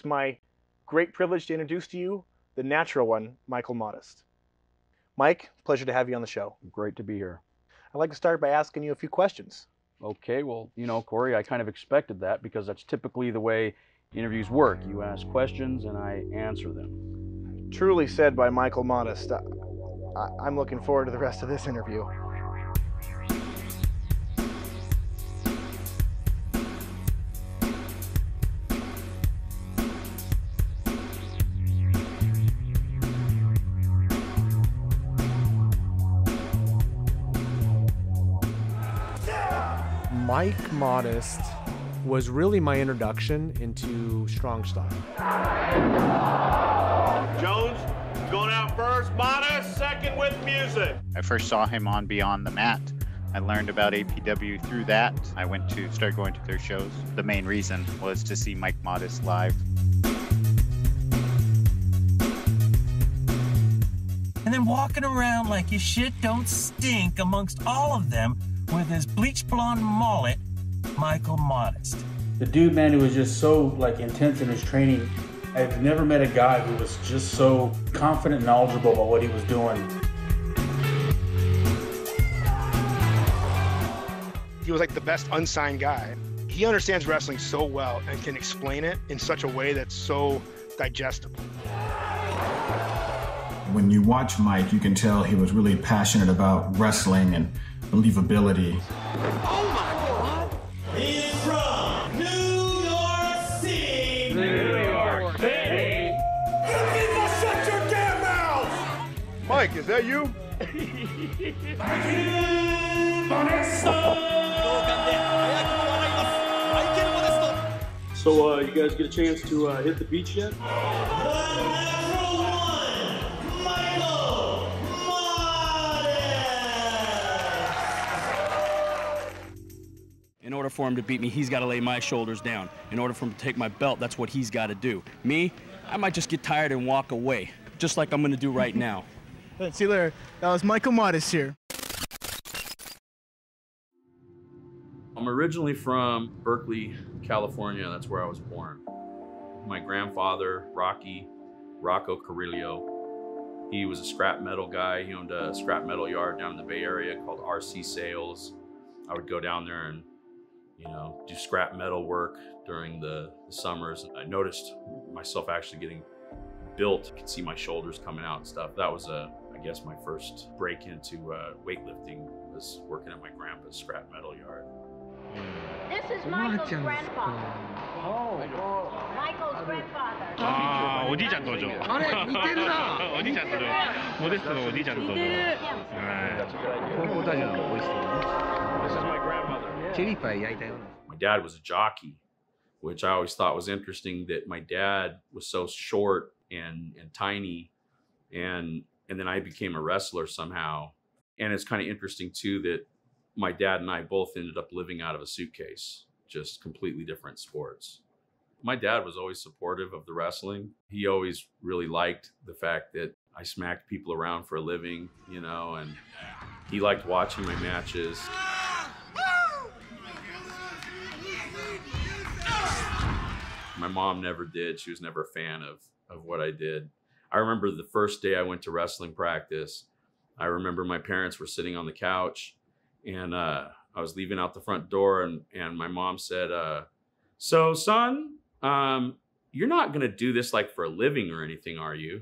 It's my great privilege to introduce to you the natural one, Michael Modest. Mike, pleasure to have you on the show. Great to be here. I'd like to start by asking you a few questions. Okay, well, you know, Corey, I kind of expected that because that's typically the way interviews work. You ask questions and I answer them. Truly said by Michael Modest. I, am looking forward to the rest of this interview. Mike Modest was really my introduction into strong style. Jones going out first, Modest second with music. I first saw him on Beyond the Mat. I learned about APW through that. I went to start going to their shows. The main reason was to see Mike Modest live. And then walking around like your shit don't stink amongst all of them with his bleach blonde mullet, Michael Modest. The dude, man, who was just so like intense in his training. I've never met a guy who was just so confident and knowledgeable about what he was doing. He was like the best unsigned guy. He understands wrestling so well and can explain it in such a way that's so digestible. When you watch Mike, you can tell he was really passionate about wrestling and believability. Oh Mike, is that you? So, uh, you guys get a chance to uh, hit the beach yet? In order for him to beat me, he's got to lay my shoulders down. In order for him to take my belt, that's what he's got to do. Me, I might just get tired and walk away, just like I'm going to do right now. See you later. That was Michael Modest here. I'm originally from Berkeley, California. That's where I was born. My grandfather, Rocky, Rocco Carrillo, he was a scrap metal guy. He owned a scrap metal yard down in the Bay Area called RC Sales. I would go down there and, you know, do scrap metal work during the, the summers. I noticed myself actually getting built. I could see my shoulders coming out and stuff. That was a, I guess my first break into uh, weightlifting was working at my grandpa's scrap metal yard. This is Michael's grandfather. Oh. Michael's grandfather. 아, o This is my grandmother. My dad was a jockey, which I always thought was interesting that my dad was so short and and tiny and and then I became a wrestler somehow. And it's kind of interesting too that my dad and I both ended up living out of a suitcase, just completely different sports. My dad was always supportive of the wrestling. He always really liked the fact that I smacked people around for a living, you know, and he liked watching my matches. My mom never did. She was never a fan of of what I did. I remember the first day I went to wrestling practice. I remember my parents were sitting on the couch and uh, I was leaving out the front door and and my mom said, uh, "So, son, um, you're not gonna do this like for a living or anything, are you?"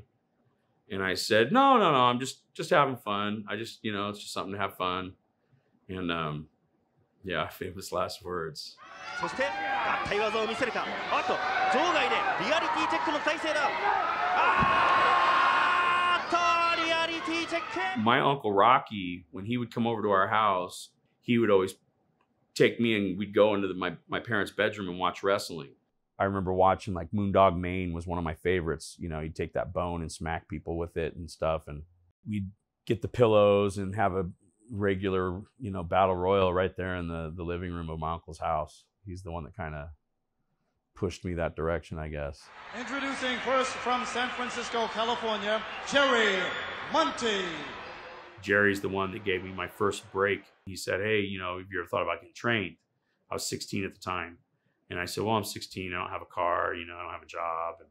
And I said, "No, no, no. I'm just just having fun. I just, you know, it's just something to have fun." And um, yeah, famous last words. そして合体技を見せるかあっと場外でリアリティチェックの体勢だあ my uncle Rocky, when he would come over to our house, he would always take me and we'd go into the, my my parents' bedroom and watch wrestling. I remember watching like Moondog Mayne was one of my favorites. You know, he'd take that bone and smack people with it and stuff, and we'd get the pillows and have a regular, you know, battle royal right there in the the living room of my uncle's house. He's the one that kind of pushed me that direction, I guess. Introducing first from San Francisco, California, Jerry Jerry's the one that gave me my first break. He said, Hey, you know, have you ever thought about getting trained? I was 16 at the time. And I said, Well, I'm 16. I don't have a car. You know, I don't have a job. And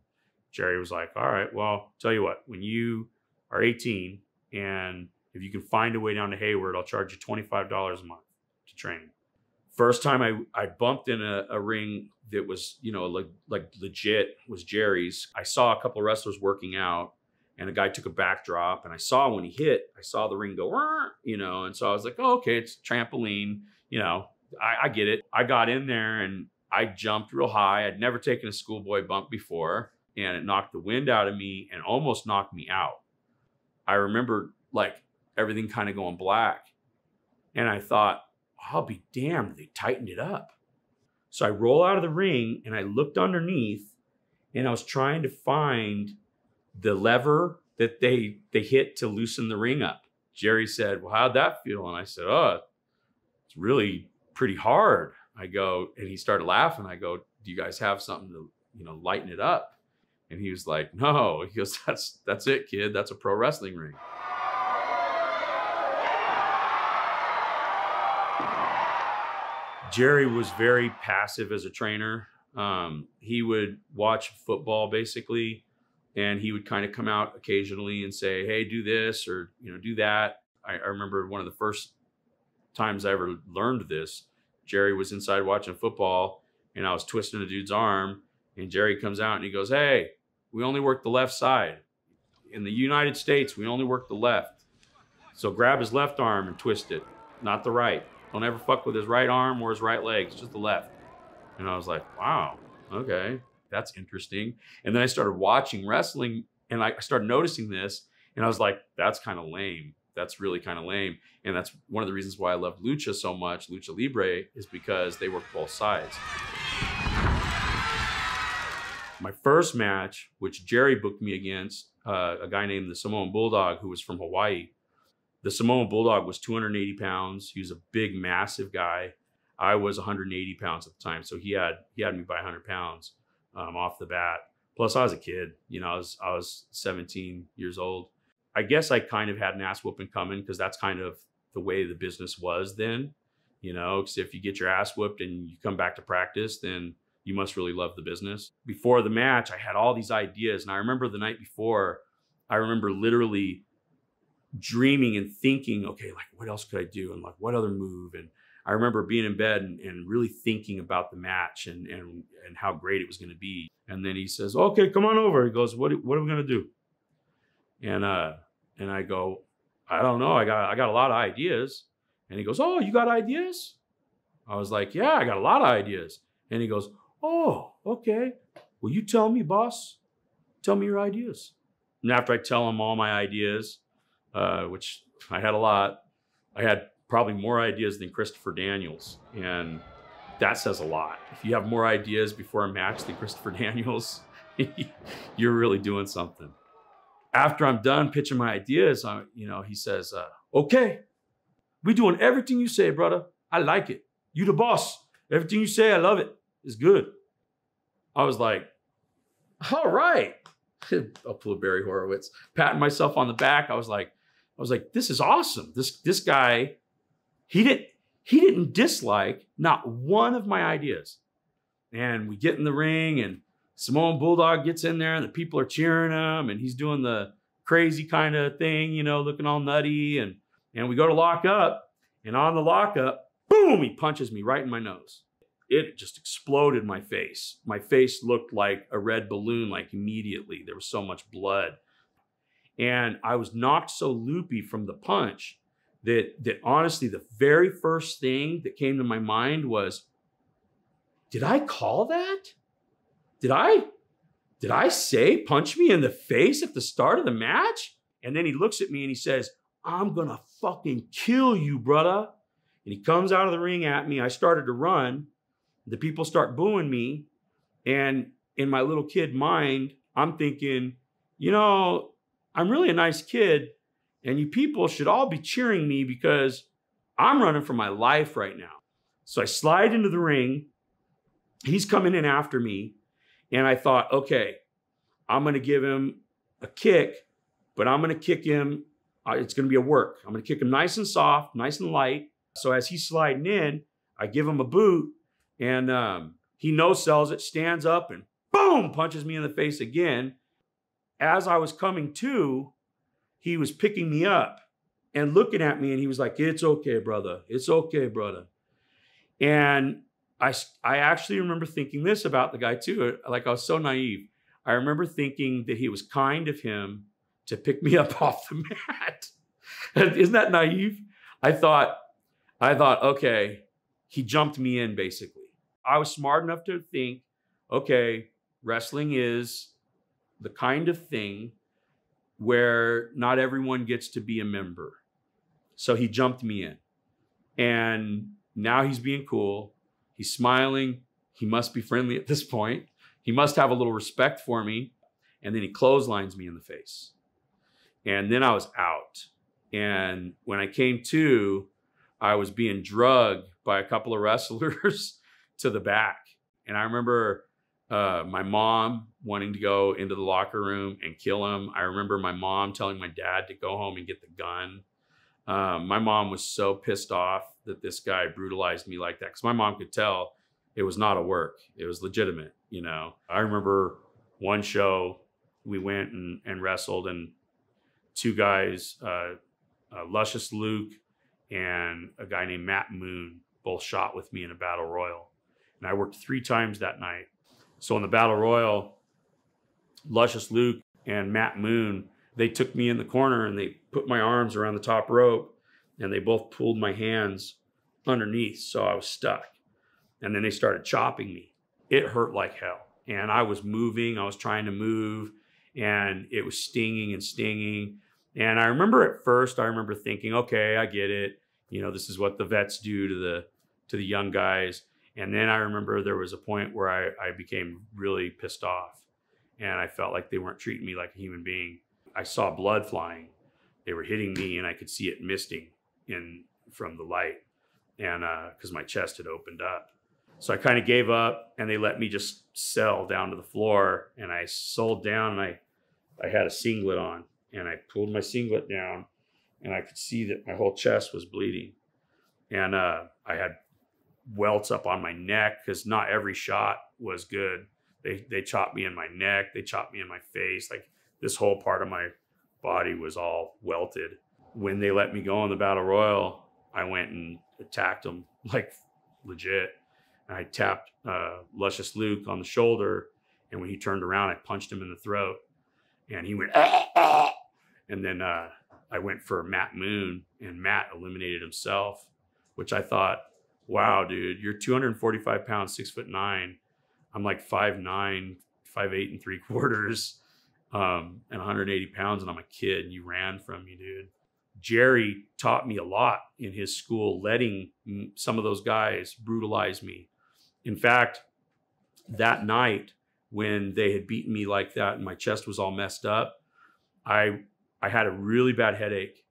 Jerry was like, All right, well, tell you what, when you are 18 and if you can find a way down to Hayward, I'll charge you $25 a month to train. First time I, I bumped in a, a ring that was, you know, like, like legit was Jerry's. I saw a couple of wrestlers working out and a guy took a backdrop and I saw when he hit, I saw the ring go, you know, and so I was like, oh, okay, it's trampoline, you know, I, I get it. I got in there and I jumped real high. I'd never taken a schoolboy bump before and it knocked the wind out of me and almost knocked me out. I remember like everything kind of going black. And I thought, I'll be damned, they tightened it up. So I roll out of the ring and I looked underneath and I was trying to find the lever that they they hit to loosen the ring up. Jerry said, Well, how'd that feel? And I said, Oh, it's really pretty hard. I go, and he started laughing. I go, Do you guys have something to, you know, lighten it up? And he was like, No. He goes, That's that's it, kid. That's a pro wrestling ring. Jerry was very passive as a trainer. Um, he would watch football basically, and he would kind of come out occasionally and say, "Hey, do this or you know, do that." I, I remember one of the first times I ever learned this. Jerry was inside watching football, and I was twisting a dude's arm, and Jerry comes out and he goes, "Hey, we only work the left side. In the United States, we only work the left. So grab his left arm and twist it, not the right." Don't ever fuck with his right arm or his right leg. It's just the left. And I was like, wow, okay, that's interesting. And then I started watching wrestling and I started noticing this and I was like, that's kind of lame. That's really kind of lame. And that's one of the reasons why I love Lucha so much, Lucha Libre, is because they work both sides. My first match, which Jerry booked me against, uh, a guy named the Samoan Bulldog who was from Hawaii. The Samoan Bulldog was 280 pounds. He was a big, massive guy. I was 180 pounds at the time, so he had he had me by 100 pounds um, off the bat. Plus, I was a kid. You know, I was I was 17 years old. I guess I kind of had an ass whooping coming because that's kind of the way the business was then. You know, because if you get your ass whooped and you come back to practice, then you must really love the business. Before the match, I had all these ideas, and I remember the night before, I remember literally dreaming and thinking, okay, like what else could I do? And like what other move? And I remember being in bed and, and really thinking about the match and, and, and how great it was going to be. And then he says, okay, come on over. He goes, what, what are we going to do? And, uh, and I go, I don't know. I got, I got a lot of ideas. And he goes, oh, you got ideas? I was like, yeah, I got a lot of ideas. And he goes, oh, okay. Will you tell me, boss? Tell me your ideas. And after I tell him all my ideas, uh, which I had a lot. I had probably more ideas than Christopher Daniels, and that says a lot. If you have more ideas before a match than Christopher Daniels, you're really doing something. After I'm done pitching my ideas, I, you know, he says, uh, "Okay, we doing everything you say, brother. I like it. You the boss. Everything you say, I love it. It's good." I was like, "All right." I'll pull Barry Horowitz, patting myself on the back. I was like, I was like, this is awesome. This this guy, he didn't he didn't dislike not one of my ideas. And we get in the ring, and Samoan Bulldog gets in there, and the people are cheering him, and he's doing the crazy kind of thing, you know, looking all nutty. And and we go to lock up, and on the lockup, boom, he punches me right in my nose. It just exploded my face. My face looked like a red balloon, like immediately. There was so much blood. And I was knocked so loopy from the punch that, that honestly, the very first thing that came to my mind was, did I call that? Did I, did I say punch me in the face at the start of the match? And then he looks at me and he says, I'm gonna fucking kill you, brother. And he comes out of the ring at me. I started to run. The people start booing me. And in my little kid mind, I'm thinking, you know, I'm really a nice kid, and you people should all be cheering me because I'm running for my life right now. So I slide into the ring. He's coming in after me. And I thought, okay, I'm going to give him a kick, but I'm going to kick him. Uh, it's going to be a work. I'm going to kick him nice and soft, nice and light. So as he's sliding in, I give him a boot and um, He no sells it, stands up, and boom, punches me in the face again. As I was coming to, he was picking me up and looking at me, and he was like, It's okay, brother. It's okay, brother. And I, I actually remember thinking this about the guy too. Like I was so naive. I remember thinking that he was kind of him to pick me up off the mat. Isn't that naive? I thought, I thought, okay, he jumped me in basically. I was smart enough to think, okay, wrestling is the kind of thing where not everyone gets to be a member. So he jumped me in. And now he's being cool. He's smiling. He must be friendly at this point. He must have a little respect for me. And then he clotheslines me in the face. And then I was out. And when I came to, I was being drugged by a couple of wrestlers to the back. And I remember uh, my mom wanting to go into the locker room and kill him. I remember my mom telling my dad to go home and get the gun. Um, my mom was so pissed off that this guy brutalized me like that because my mom could tell it was not a work, it was legitimate. You know, I remember one show we went and, and wrestled, and two guys, uh, uh, Luscious Luke and a guy named Matt Moon, both shot with me in a battle royal. And I worked three times that night. So in the battle royal, Luscious Luke and Matt Moon, they took me in the corner and they put my arms around the top rope and they both pulled my hands underneath. So I was stuck. And then they started chopping me. It hurt like hell. And I was moving, I was trying to move, and it was stinging and stinging. And I remember at first, I remember thinking, okay, I get it. You know, this is what the vets do to the to the young guys. And then I remember there was a point where I, I became really pissed off and I felt like they weren't treating me like a human being. I saw blood flying. They were hitting me and I could see it misting in from the light and because uh, my chest had opened up. So I kind of gave up and they let me just sell down to the floor and I sold down and I, I had a singlet on and I pulled my singlet down and I could see that my whole chest was bleeding. And uh, I had welts up on my neck because not every shot was good. They they chopped me in my neck, they chopped me in my face. Like this whole part of my body was all welted. When they let me go in the battle royal, I went and attacked them like legit. And I tapped uh, Luscious Luke on the shoulder, and when he turned around, I punched him in the throat, and he went. Ah, ah. And then uh, I went for Matt Moon, and Matt eliminated himself, which I thought wow, dude, you're 245 pounds, six foot nine. I'm like five nine, five eight and three quarters, um, and 180 pounds, and I'm a kid. And you ran from me, dude. Jerry taught me a lot in his school, letting some of those guys brutalize me. In fact, that night when they had beaten me like that and my chest was all messed up, I I had a really bad headache,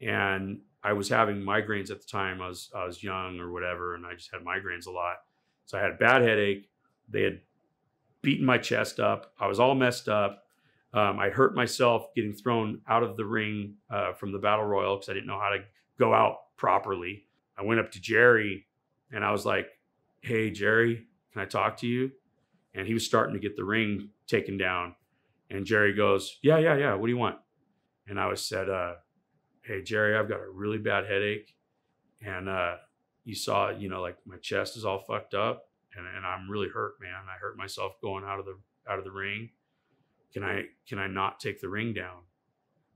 and I was having migraines at the time. I was I was young or whatever, and I just had migraines a lot. So I had a bad headache. They had beaten my chest up. I was all messed up. Um, I hurt myself getting thrown out of the ring uh, from the battle royal because I didn't know how to go out properly. I went up to Jerry and I was like, "Hey, Jerry, can I talk to you?" And he was starting to get the ring taken down. And Jerry goes, "Yeah, yeah, yeah. What do you want?" And I was said, uh, hey jerry i've got a really bad headache and uh, you saw you know like my chest is all fucked up and, and i'm really hurt man. I hurt myself going out of the out of the ring. Can i can i not take the ring down?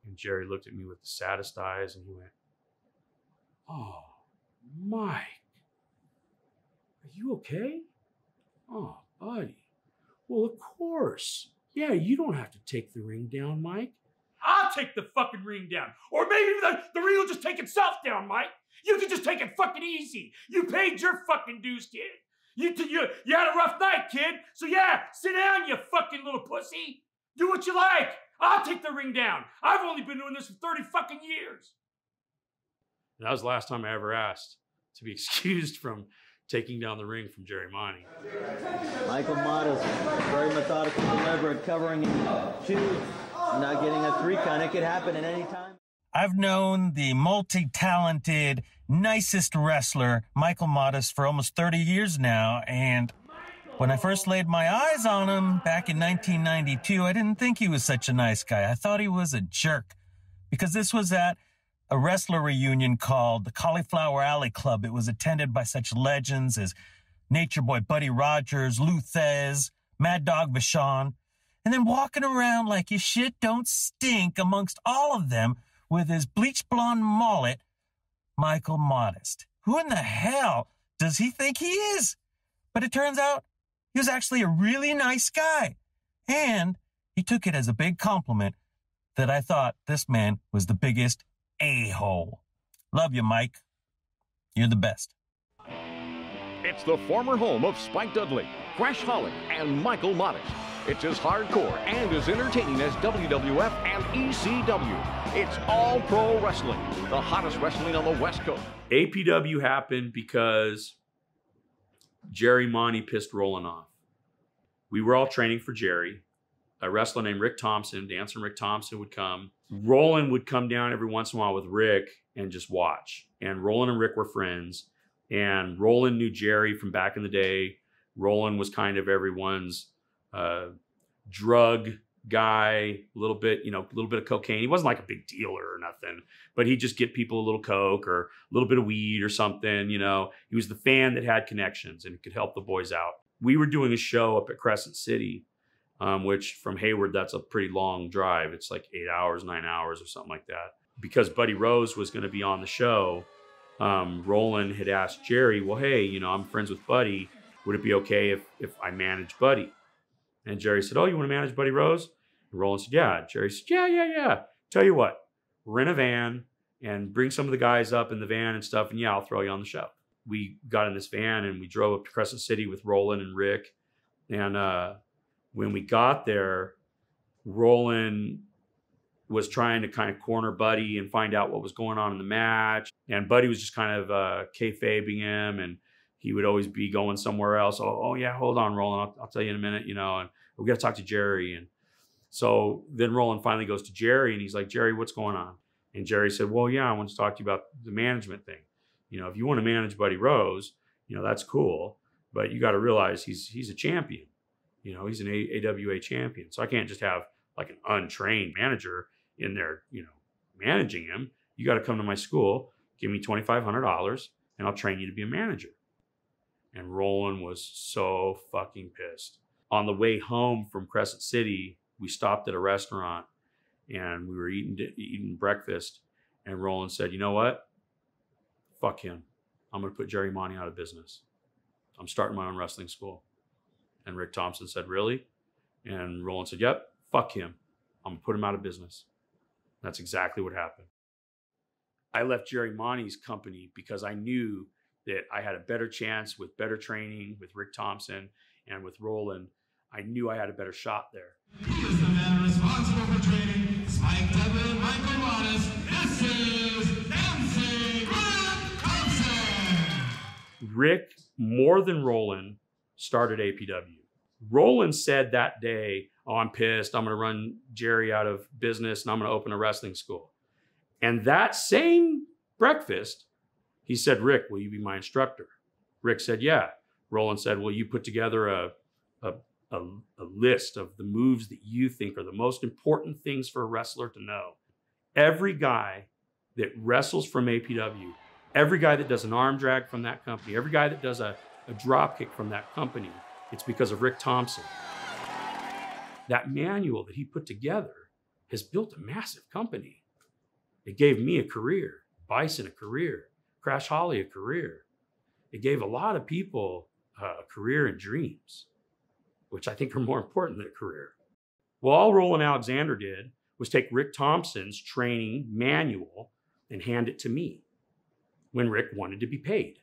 And jerry looked at me with the saddest eyes and he went oh mike. Are you okay? Oh buddy. Well of course. Yeah you don't have to take the ring down mike I'll take the fucking ring down. Or maybe the, the ring will just take itself down, Mike. You can just take it fucking easy. You paid your fucking dues, kid. You, you, you had a rough night, kid. So yeah, sit down, you fucking little pussy. Do what you like. I'll take the ring down. I've only been doing this for 30 fucking years. And that was the last time I ever asked to be excused from taking down the ring from Jerry Monti. Michael Modest, very methodical, deliberate, covering in two not getting a three count. It could happen at any time. I've known the multi talented, nicest wrestler, Michael Modest, for almost 30 years now, and When I first laid my eyes on him back in 1992, I didn't think he was such a nice guy. I thought he was a jerk because this was at a wrestler reunion called the Cauliflower Alley Club. It was attended by such legends as Nature Boy Buddy Rogers, Lou Thesz, Mad Dog Vachon, and then walking around like his shit don't stink amongst all of them with his bleach blonde mullet, Michael Modest. Who in the hell does he think he is? But it turns out he was actually a really nice guy. And he took it as a big compliment that I thought this man was the biggest a hole. Love you, Mike. You're the best. It's the former home of Spike Dudley, Crash Holly, and Michael Modest. It's as hardcore and as entertaining as WWF and ECW. It's all pro wrestling, the hottest wrestling on the West Coast. APW happened because Jerry Monti pissed Roland off. We were all training for Jerry. A wrestler named Rick Thompson, dancer Rick Thompson, would come. Roland would come down every once in a while with Rick and just watch. And Roland and Rick were friends. And Roland knew Jerry from back in the day. Roland was kind of everyone's uh, drug guy, a little bit, you know, a little bit of cocaine. He wasn't like a big dealer or nothing, but he'd just get people a little coke or a little bit of weed or something. You know, he was the fan that had connections and could help the boys out. We were doing a show up at Crescent City, um, which from Hayward, that's a pretty long drive. It's like eight hours, nine hours, or something like that. Because Buddy Rose was going to be on the show, um, Roland had asked Jerry, "Well, hey, you know, I'm friends with Buddy. Would it be okay if if I manage Buddy?" And Jerry said, "Oh, you want to manage Buddy Rose?" And Roland said, "Yeah." Jerry said, "Yeah, yeah, yeah. Tell you what, rent a van and bring some of the guys up in the van and stuff, and yeah, I'll throw you on the show." We got in this van and we drove up to Crescent City with Roland and Rick. And uh, when we got there, Roland was trying to kind of corner Buddy and find out what was going on in the match. And Buddy was just kind of uh, kayfabing him, and he would always be going somewhere else. Oh, oh yeah, hold on, Roland. I'll, I'll tell you in a minute, you know. And we got to talk to Jerry. And so then Roland finally goes to Jerry, and he's like, Jerry, what's going on? And Jerry said, Well, yeah, I want to talk to you about the management thing. You know, if you want to manage Buddy Rose, you know that's cool, but you got to realize he's he's a champion. You know, he's an AWA champion, so I can't just have like an untrained manager in there, you know, managing him. You got to come to my school, give me twenty five hundred dollars, and I'll train you to be a manager. And Roland was so fucking pissed. On the way home from Crescent City, we stopped at a restaurant and we were eating eating breakfast. And Roland said, "You know what? Fuck him. I'm going to put Jerry Monti out of business. I'm starting my own wrestling school." And Rick Thompson said, "Really?" And Roland said, "Yep. Fuck him. I'm going to put him out of business." That's exactly what happened. I left Jerry Monti's company because I knew that I had a better chance with better training with Rick Thompson and with Roland. I knew I had a better shot there. He is the man responsible for training Spike Dudley Michael Modest. This is MC Rick Thompson. Rick, more than Roland, started APW. Roland said that day, Oh, I'm pissed. I'm going to run Jerry out of business and I'm going to open a wrestling school. And that same breakfast, he said, Rick, will you be my instructor? Rick said, Yeah. Roland said, Will you put together a, a, a, a list of the moves that you think are the most important things for a wrestler to know? Every guy that wrestles from APW, every guy that does an arm drag from that company, every guy that does a, a drop kick from that company, it's because of Rick Thompson. That manual that he put together has built a massive company. It gave me a career, Bison a career, Crash Holly a career. It gave a lot of people uh, a career and dreams, which I think are more important than a career. Well, all Roland Alexander did was take Rick Thompson's training manual and hand it to me when Rick wanted to be paid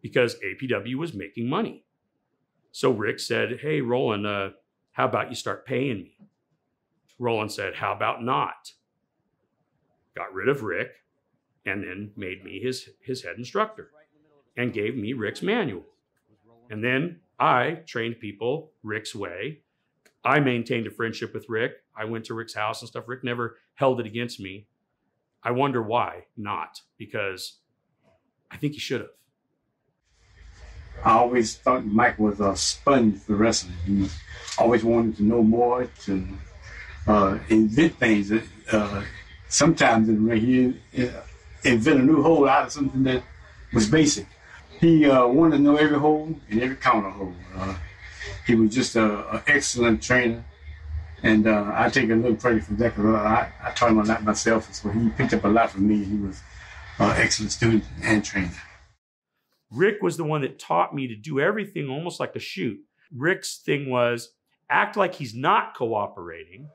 because APW was making money. So Rick said, Hey, Roland, uh, how about you start paying me? Roland said, How about not? Got rid of Rick and then made me his, his head instructor and gave me Rick's manual. And then I trained people Rick's way. I maintained a friendship with Rick. I went to Rick's house and stuff. Rick never held it against me. I wonder why not, because I think he should have. I always thought Mike was a sponge for wrestling. He always wanted to know more, to uh, invent things. Uh, sometimes in the ring, he invent a new hole out of something that was basic. He uh, wanted to know every hole and every counter hole. Uh, he was just an excellent trainer. And uh, I take a little credit for that because I, I taught him a lot myself. So he picked up a lot from me. He was an excellent student and trainer. Rick was the one that taught me to do everything almost like a shoot. Rick's thing was act like he's not cooperating,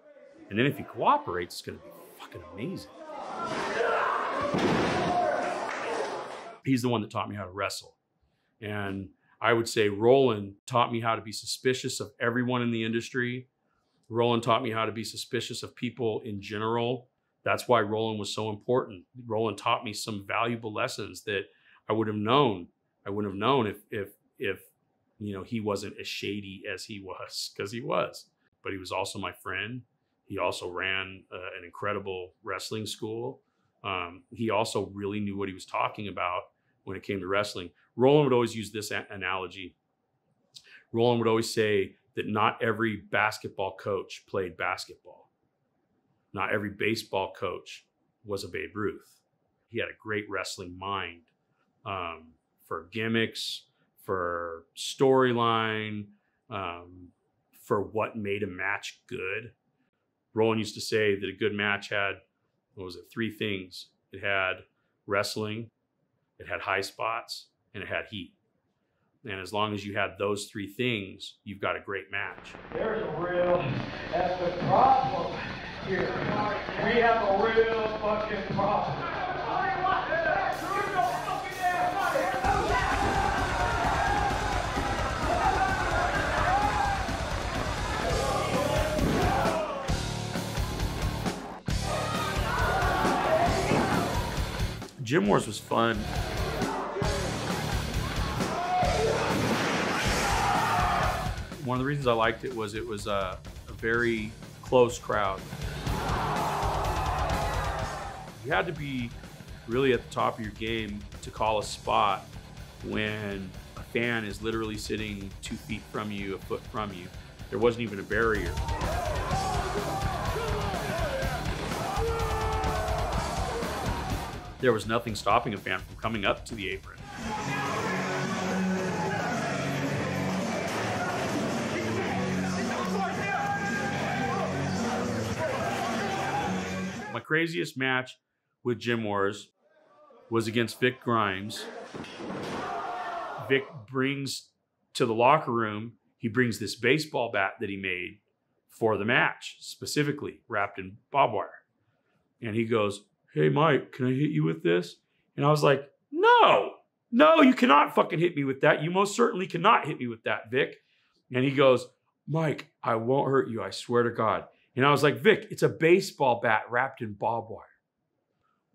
and then if he cooperates, it's going to be fucking amazing. He's the one that taught me how to wrestle. And I would say Roland taught me how to be suspicious of everyone in the industry. Roland taught me how to be suspicious of people in general. That's why Roland was so important. Roland taught me some valuable lessons that I would have known. I wouldn't have known if if if you know he wasn't as shady as he was because he was. But he was also my friend. He also ran uh, an incredible wrestling school. Um, he also really knew what he was talking about when it came to wrestling. Roland would always use this a- analogy. Roland would always say that not every basketball coach played basketball. Not every baseball coach was a Babe Ruth. He had a great wrestling mind um, for gimmicks, for storyline, um, for what made a match good. Roland used to say that a good match had, what was it, three things. It had wrestling, it had high spots, and it had heat. And as long as you had those three things, you've got a great match. There's a real, the problem here. We have a real fucking problem. Gym Wars was fun. One of the reasons I liked it was it was a, a very close crowd. You had to be really at the top of your game to call a spot when a fan is literally sitting two feet from you, a foot from you. There wasn't even a barrier. There was nothing stopping a fan from coming up to the apron. My craziest match with Gym Wars was against Vic Grimes. Vic brings to the locker room, he brings this baseball bat that he made for the match, specifically wrapped in barbed wire. And he goes, Hey, Mike, can I hit you with this? And I was like, No, no, you cannot fucking hit me with that. You most certainly cannot hit me with that, Vic. And he goes, Mike, I won't hurt you. I swear to God. And I was like, Vic, it's a baseball bat wrapped in barbed wire.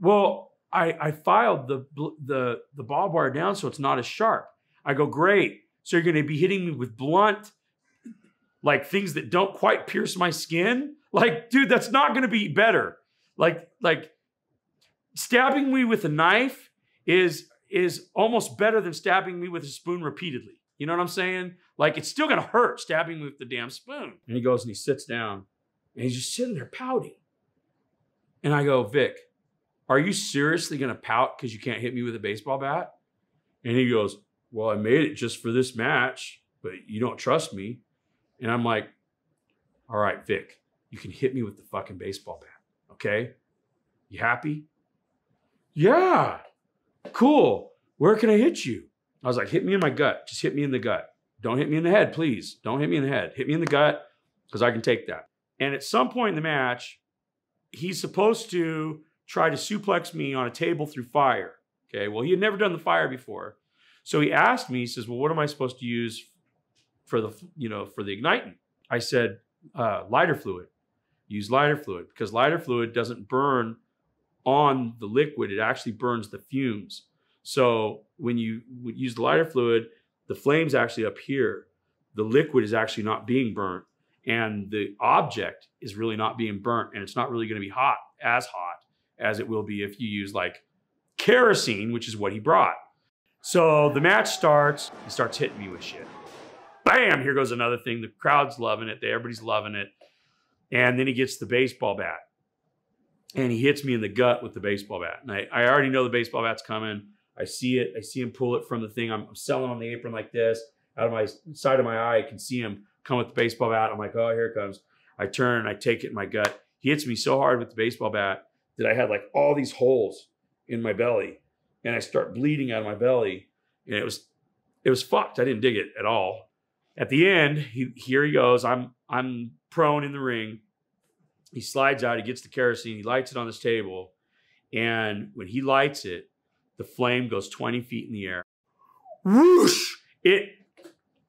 Well, I, I filed the, the, the barbed wire down so it's not as sharp. I go, great. So you're going to be hitting me with blunt, like things that don't quite pierce my skin? Like, dude, that's not going to be better. Like, like stabbing me with a knife is is almost better than stabbing me with a spoon repeatedly. You know what I'm saying? Like it's still gonna hurt stabbing me with the damn spoon. And he goes and he sits down and he's just sitting there pouting. And I go, Vic, are you seriously gonna pout because you can't hit me with a baseball bat? And he goes, Well, I made it just for this match, but you don't trust me. And I'm like, All right, Vic, you can hit me with the fucking baseball bat. Okay? You happy? Yeah. Cool. Where can I hit you? I was like, hit me in my gut. Just hit me in the gut. Don't hit me in the head, please. Don't hit me in the head. Hit me in the gut because I can take that. And at some point in the match, he's supposed to try to suplex me on a table through fire. Okay. Well, he had never done the fire before. So he asked me, he says, Well, what am I supposed to use for the, you know, for the igniting? I said, uh, lighter fluid. Use lighter fluid because lighter fluid doesn't burn on the liquid, it actually burns the fumes. So when you use the lighter fluid, the flame's actually up here. The liquid is actually not being burnt, and the object is really not being burnt, and it's not really going to be hot as hot as it will be if you use like kerosene, which is what he brought. So the match starts. He starts hitting me with shit. Bam! Here goes another thing. The crowd's loving it. Everybody's loving it. And then he gets the baseball bat and he hits me in the gut with the baseball bat. And I, I already know the baseball bat's coming. I see it. I see him pull it from the thing. I'm, I'm selling on the apron like this. Out of my side of my eye, I can see him come with the baseball bat. I'm like, oh, here it comes. I turn, I take it in my gut. He hits me so hard with the baseball bat that I had like all these holes in my belly, and I start bleeding out of my belly, and it was it was fucked. I didn't dig it at all. At the end, he, here he goes. I'm I'm prone in the ring. He slides out. He gets the kerosene. He lights it on this table, and when he lights it, the flame goes 20 feet in the air. Whoosh! It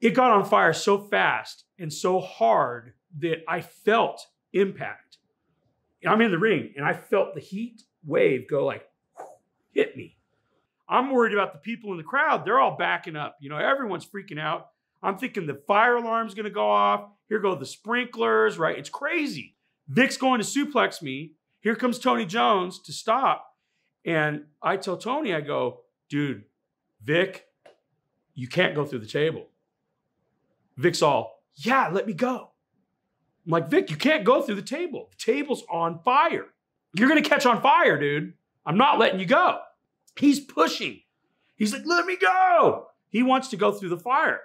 it got on fire so fast and so hard that I felt impact. I'm in the ring and I felt the heat wave go like hit me. I'm worried about the people in the crowd. They're all backing up. You know, everyone's freaking out. I'm thinking the fire alarm's gonna go off. Here go the sprinklers, right? It's crazy. Vic's going to suplex me. Here comes Tony Jones to stop. And I tell Tony, I go, dude, Vic, you can't go through the table. Vic's all, yeah, let me go. I'm like, Vic, you can't go through the table. The table's on fire. You're going to catch on fire, dude. I'm not letting you go. He's pushing. He's like, let me go. He wants to go through the fire.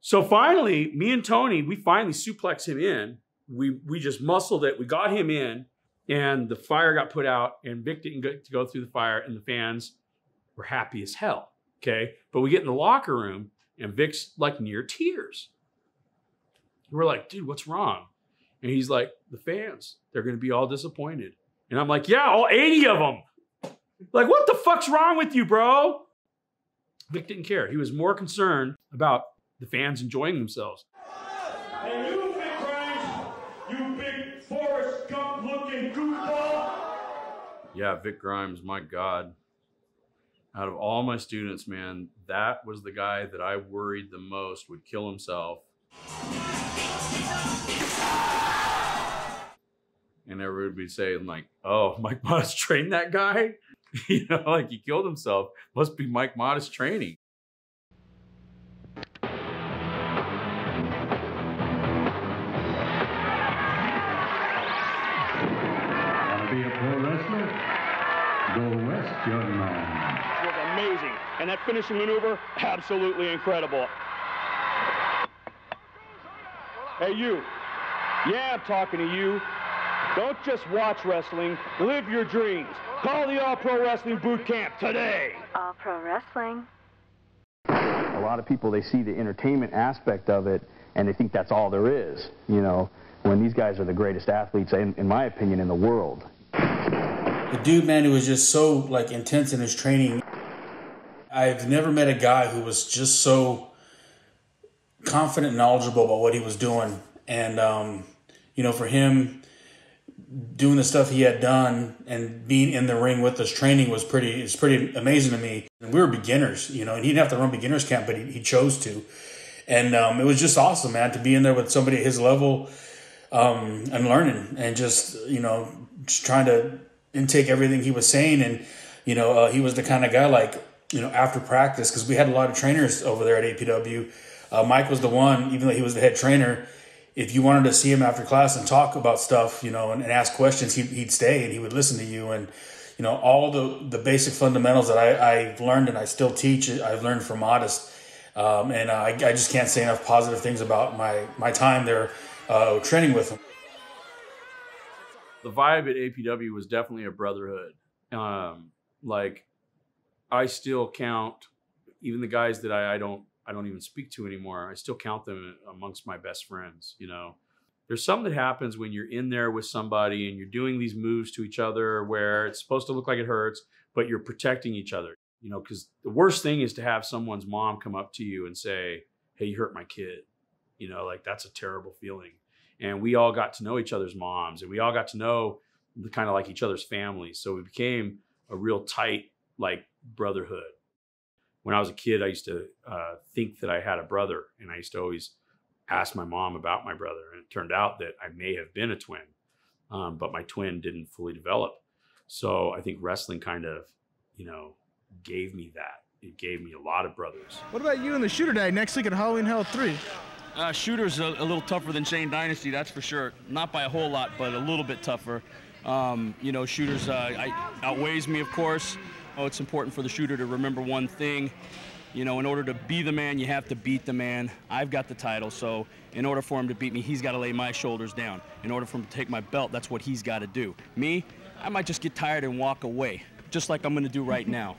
So finally, me and Tony, we finally suplex him in. We we just muscled it. We got him in, and the fire got put out, and Vic didn't get to go through the fire, and the fans were happy as hell. Okay. But we get in the locker room, and Vic's like near tears. We're like, dude, what's wrong? And he's like, the fans, they're going to be all disappointed. And I'm like, yeah, all 80 of them. Like, what the fuck's wrong with you, bro? Vic didn't care. He was more concerned about the fans enjoying themselves. And you, Vic Grimes, you big Forrest Gump looking goofball. Yeah, Vic Grimes, my God. Out of all my students, man, that was the guy that I worried the most would kill himself. And everybody would be saying, like, oh, Mike Modest trained that guy? you know, like he killed himself. Must be Mike Modest training. Go west, young man. was amazing. And that finishing maneuver, absolutely incredible. Hey, you. Yeah, I'm talking to you. Don't just watch wrestling, live your dreams. Call the All Pro Wrestling Boot Camp today. All Pro Wrestling. A lot of people, they see the entertainment aspect of it, and they think that's all there is, you know, when these guys are the greatest athletes, in, in my opinion, in the world. The dude, man, who was just so like intense in his training. I've never met a guy who was just so confident and knowledgeable about what he was doing. And, um, you know, for him, doing the stuff he had done and being in the ring with us training was pretty, it's pretty amazing to me. And we were beginners, you know, and he didn't have to run beginners camp, but he, he chose to. And um, it was just awesome, man, to be in there with somebody at his level um, and learning and just, you know, just trying to intake everything he was saying. And, you know, uh, he was the kind of guy like, you know, after practice, because we had a lot of trainers over there at APW. Uh, Mike was the one, even though he was the head trainer. If you wanted to see him after class and talk about stuff, you know, and, and ask questions, he'd, he'd stay and he would listen to you. And, you know, all the, the basic fundamentals that I, I've learned and I still teach, I've learned from Modest. Um, and uh, I, I just can't say enough positive things about my, my time there uh, training with him. The vibe at APW was definitely a brotherhood. Um, like I still count even the guys that I, I don't I don't even speak to anymore. I still count them amongst my best friends. You know, there's something that happens when you're in there with somebody and you're doing these moves to each other where it's supposed to look like it hurts, but you're protecting each other. You know, because the worst thing is to have someone's mom come up to you and say, "Hey, you hurt my kid." You know, like that's a terrible feeling. And we all got to know each other's moms, and we all got to know the kind of like each other's families. So we became a real tight like brotherhood. When I was a kid, I used to uh, think that I had a brother, and I used to always ask my mom about my brother. And it turned out that I may have been a twin, um, but my twin didn't fully develop. So I think wrestling kind of, you know, gave me that it gave me a lot of brothers. What about you and the shooter guy next week at Halloween Hell 3? Uh, shooter's a, a little tougher than Shane Dynasty, that's for sure. Not by a whole lot, but a little bit tougher. Um, you know, shooter's uh, I, outweighs me, of course. Oh, it's important for the shooter to remember one thing. You know, in order to be the man, you have to beat the man. I've got the title, so in order for him to beat me, he's got to lay my shoulders down. In order for him to take my belt, that's what he's got to do. Me, I might just get tired and walk away, just like I'm going to do right now.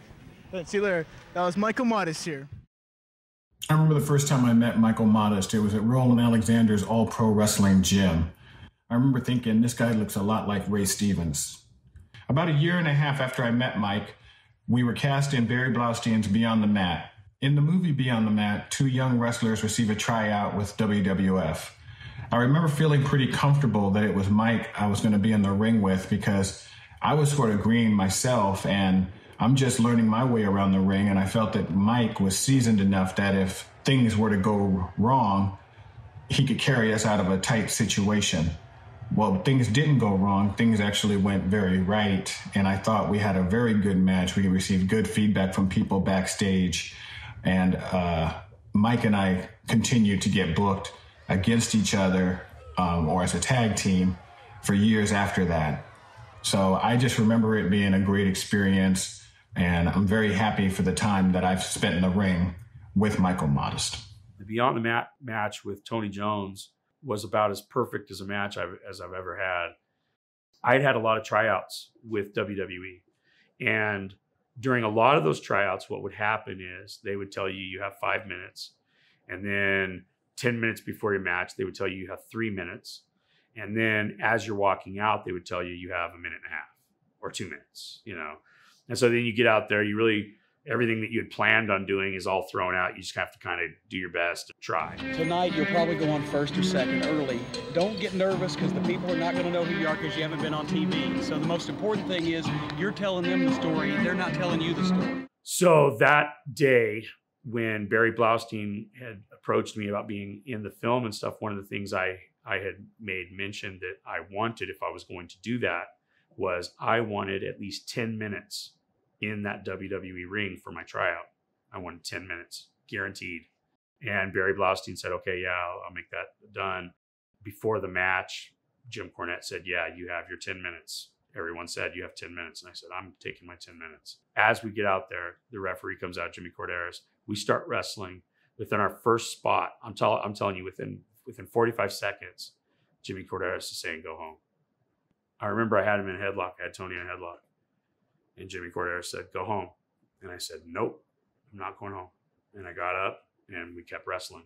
See you later. That was Michael Modest here. I remember the first time I met Michael Modest. It was at Roland Alexander's All Pro Wrestling Gym. I remember thinking, this guy looks a lot like Ray Stevens. About a year and a half after I met Mike, we were cast in Barry Blaustein's Beyond the Mat. In the movie Beyond the Mat, two young wrestlers receive a tryout with WWF. I remember feeling pretty comfortable that it was Mike I was going to be in the ring with because I was sort of green myself and I'm just learning my way around the ring. And I felt that Mike was seasoned enough that if things were to go wrong, he could carry us out of a tight situation. Well, things didn't go wrong. Things actually went very right. And I thought we had a very good match. We received good feedback from people backstage. And uh, Mike and I continued to get booked against each other um, or as a tag team for years after that. So I just remember it being a great experience. And I'm very happy for the time that I've spent in the ring with Michael Modest. The Beyond the Mat match with Tony Jones was about as perfect as a match I've, as I've ever had. I'd had a lot of tryouts with WWE. And during a lot of those tryouts, what would happen is they would tell you you have five minutes. And then 10 minutes before your match, they would tell you you have three minutes. And then as you're walking out, they would tell you you have a minute and a half or two minutes, you know. And so then you get out there, you really everything that you had planned on doing is all thrown out. You just have to kind of do your best and try. Tonight, you'll probably go on first or second early. Don't get nervous because the people are not going to know who you are because you haven't been on TV. So the most important thing is you're telling them the story. They're not telling you the story. So that day, when Barry Blaustein had approached me about being in the film and stuff, one of the things I I had made mention that I wanted if I was going to do that was I wanted at least 10 minutes in that WWE ring for my tryout. I wanted 10 minutes guaranteed. And Barry Blaustein said, okay, yeah, I'll, I'll make that done. Before the match, Jim Cornette said, yeah, you have your 10 minutes. Everyone said, you have 10 minutes. And I said, I'm taking my 10 minutes. As we get out there, the referee comes out, Jimmy Korderas. We start wrestling. Within our first spot, I'm, tell- I'm telling you, within, within 45 seconds, Jimmy Korderas is saying, go home. I remember I had him in a headlock. I had Tony in a headlock. And Jimmy Cordero said, Go home. And I said, Nope, I'm not going home. And I got up and we kept wrestling.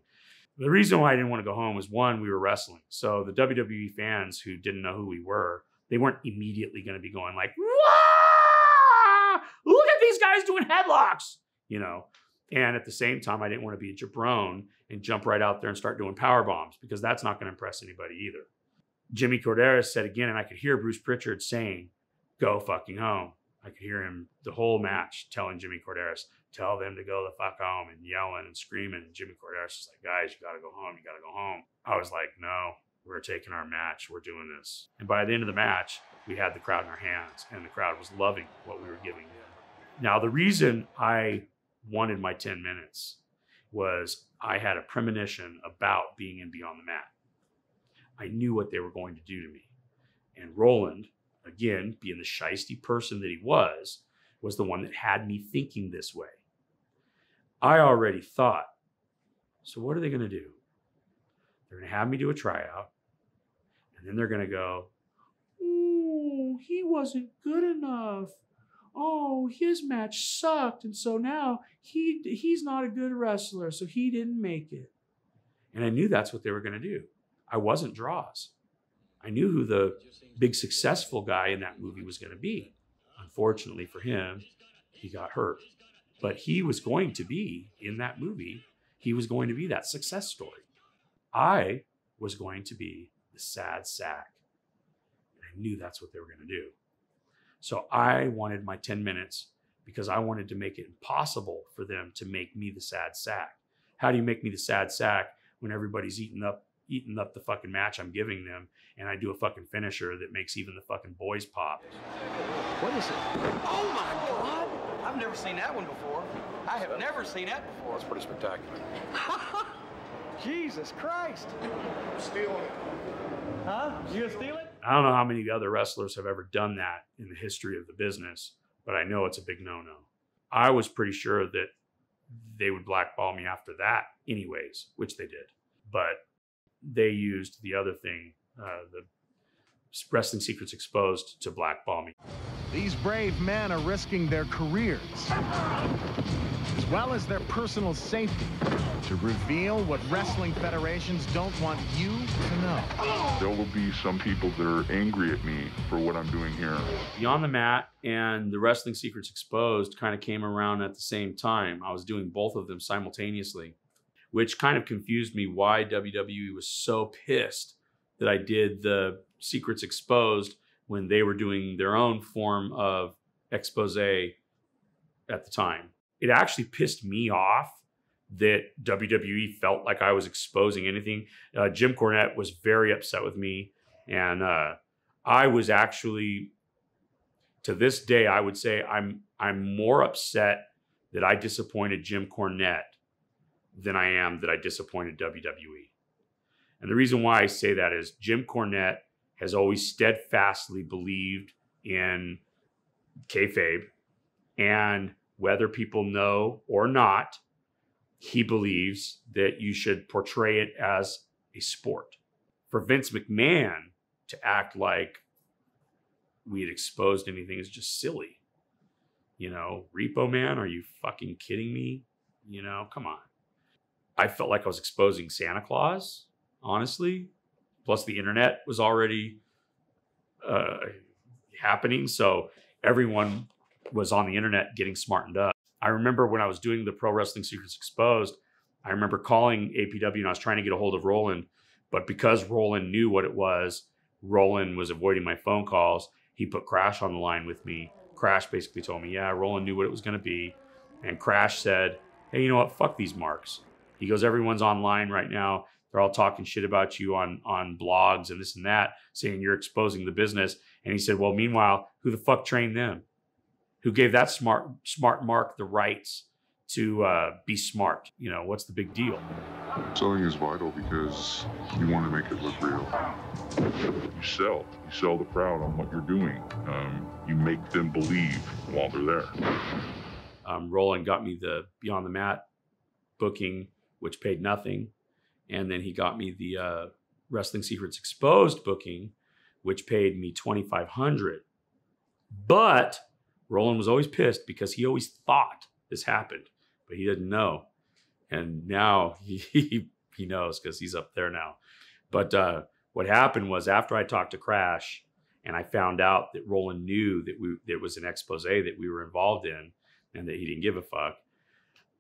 The reason why I didn't want to go home was one, we were wrestling. So the WWE fans who didn't know who we were, they weren't immediately going to be going like, Wah! look at these guys doing headlocks, you know. And at the same time, I didn't want to be a jabron and jump right out there and start doing power bombs because that's not going to impress anybody either. Jimmy Korderas said again, and I could hear Bruce Pritchard saying, "Go fucking home." I could hear him the whole match telling Jimmy Korderas, tell them to go the fuck home and yelling and screaming. And Jimmy Korderas was like, guys, you got to go home. You got to go home. I was like, no, we're taking our match. We're doing this. And by the end of the match, we had the crowd in our hands and the crowd was loving what we were giving them. Now, the reason I wanted my 10 minutes was I had a premonition about being in Beyond the Mat. I knew what they were going to do to me. And Roland, again, being the shisty person that he was, was the one that had me thinking this way. I already thought, so what are they going to do? They're going to have me do a tryout, and then they're going to go, oh, he wasn't good enough. Oh, his match sucked, and so now he he's not a good wrestler, so he didn't make it. And I knew that's what they were going to do. I wasn't Droz. I knew who the big successful guy in that movie was going to be. Unfortunately for him, he got hurt. But he was going to be in that movie, he was going to be that success story. I was going to be the sad sack. And I knew that's what they were going to do. So I wanted my 10 minutes because I wanted to make it impossible for them to make me the sad sack. How do you make me the sad sack when everybody's eating up eating up the fucking match I'm giving them, and I do a fucking finisher that makes even the fucking boys pop. What is it? Oh my god! I've never seen that one before. I have never seen that before. That's pretty spectacular. Jesus Christ. I'm Stealing it. Huh? You gonna steal it? I don't know how many other wrestlers have ever done that in the history of the business, but I know it's a big no no. I was pretty sure that they would blackball me after that, anyways, which they did. But they used the other thing, uh, the Wrestling Secrets Exposed, to blackball me. These brave men are risking their careers, as well as their personal safety, to reveal what wrestling federations don't want you to know. There will be some people that are angry at me for what I'm doing here. Beyond the Mat and the Wrestling Secrets Exposed kind of came around at the same time. I was doing both of them simultaneously, which kind of confused me why WWE was so pissed that I did the Secrets Exposed when they were doing their own form of expose at the time. It actually pissed me off that WWE felt like I was exposing anything. Uh, Jim Cornette was very upset with me, and uh, I was actually, to this day, I would say I'm I'm more upset that I disappointed Jim Cornette than I am that I disappointed WWE. And the reason why I say that is Jim Cornette has always steadfastly believed in kayfabe, and whether people know or not, he believes that you should portray it as a sport. For Vince McMahon to act like we had exposed anything is just silly. You know, Repo Man, are you fucking kidding me? You know, come on. I felt like I was exposing Santa Claus, honestly. Plus, the internet was already uh, happening. So everyone was on the internet getting smartened up. I remember when I was doing the Pro Wrestling Secrets Exposed, I remember calling APW and I was trying to get a hold of Roland, but because Roland knew what it was, Roland was avoiding my phone calls. He put Crash on the line with me. Crash basically told me, yeah, Roland knew what it was going to be. And Crash said, hey, you know what? Fuck these marks. He goes, everyone's online right now. They're all talking shit about you on on blogs and this and that, saying you're exposing the business. And he said, well, meanwhile, who the fuck trained them? Who gave that smart smart mark the rights to uh, be smart? You know, what's the big deal? Selling is vital because you want to make it look real. You sell. You sell the crowd on what you're doing. Um, you make them believe while they're there. Um, Roland got me the Beyond the Mat booking, which paid nothing and then he got me the uh, Wrestling Secrets Exposed booking, which paid me twenty five hundred. But Roland was always pissed because he always thought this happened, but he didn't know, and now he he knows because he's up there now. But uh, what happened was after I talked to Crash and I found out that Roland knew that we that was an expose that we were involved in, and that he didn't give a fuck.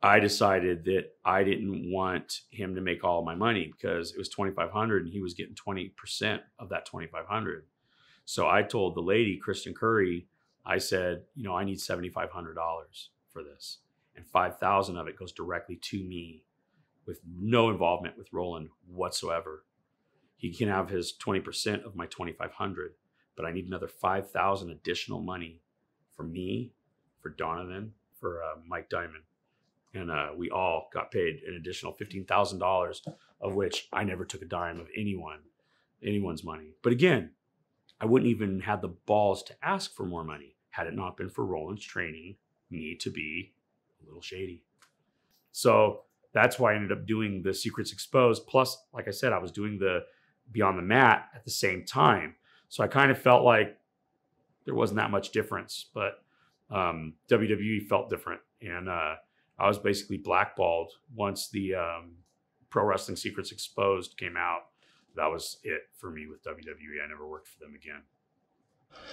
I decided that I didn't want him to make all my money because it was 2500 and he was getting 20% of that 2500. So I told the lady, Kristen Curry, I said, you know, I need $7500 for this and 5000 of it goes directly to me with no involvement with Roland whatsoever. He can have his 20% of my 2500, but I need another 5000 additional money for me, for Donovan, for uh, Mike Diamond and uh, we all got paid an additional fifteen thousand dollars, of which I never took a dime of anyone, anyone's money. But again, I wouldn't even have the balls to ask for more money had it not been for Roland's training me to be a little shady. So that's why I ended up doing the Secrets Exposed. Plus, like I said, I was doing the Beyond the Mat at the same time. So I kind of felt like there wasn't that much difference, but um, WWE felt different. And uh, I was basically blackballed once the um, Pro Wrestling Secrets Exposed came out. That was it for me with WWE. I never worked for them again.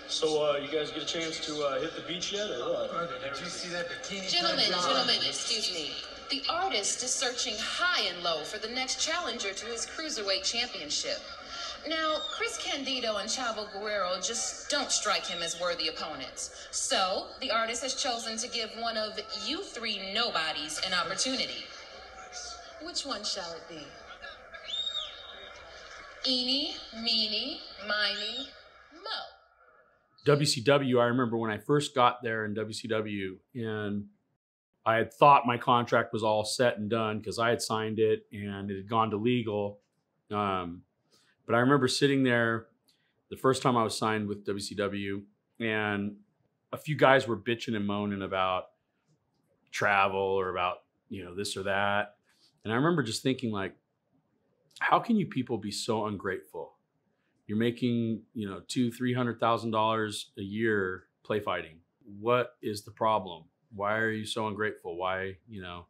So, uh, you guys get a chance to uh, hit the beach yet, or what? Did you see that bikini? Gentlemen, gentlemen, excuse me. The artist is searching high and low for the next challenger to his cruiserweight championship. Now, Chris Candido and Chavo Guerrero just don't strike him as worthy opponents. So, the artist has chosen to give one of you three nobodies an opportunity. Which one shall it be? Eeny, meeny, miny, mo. WCW, I remember when I first got there in WCW, and I had thought my contract was all set and done because I had signed it and it had gone to legal. Um, but I remember sitting there the first time I was signed with WCW, and a few guys were bitching and moaning about travel or about you know this or that, and I remember just thinking like, how can you people be so ungrateful? You're making you know two three hundred thousand dollars a year play fighting. What is the problem? Why are you so ungrateful? Why you know?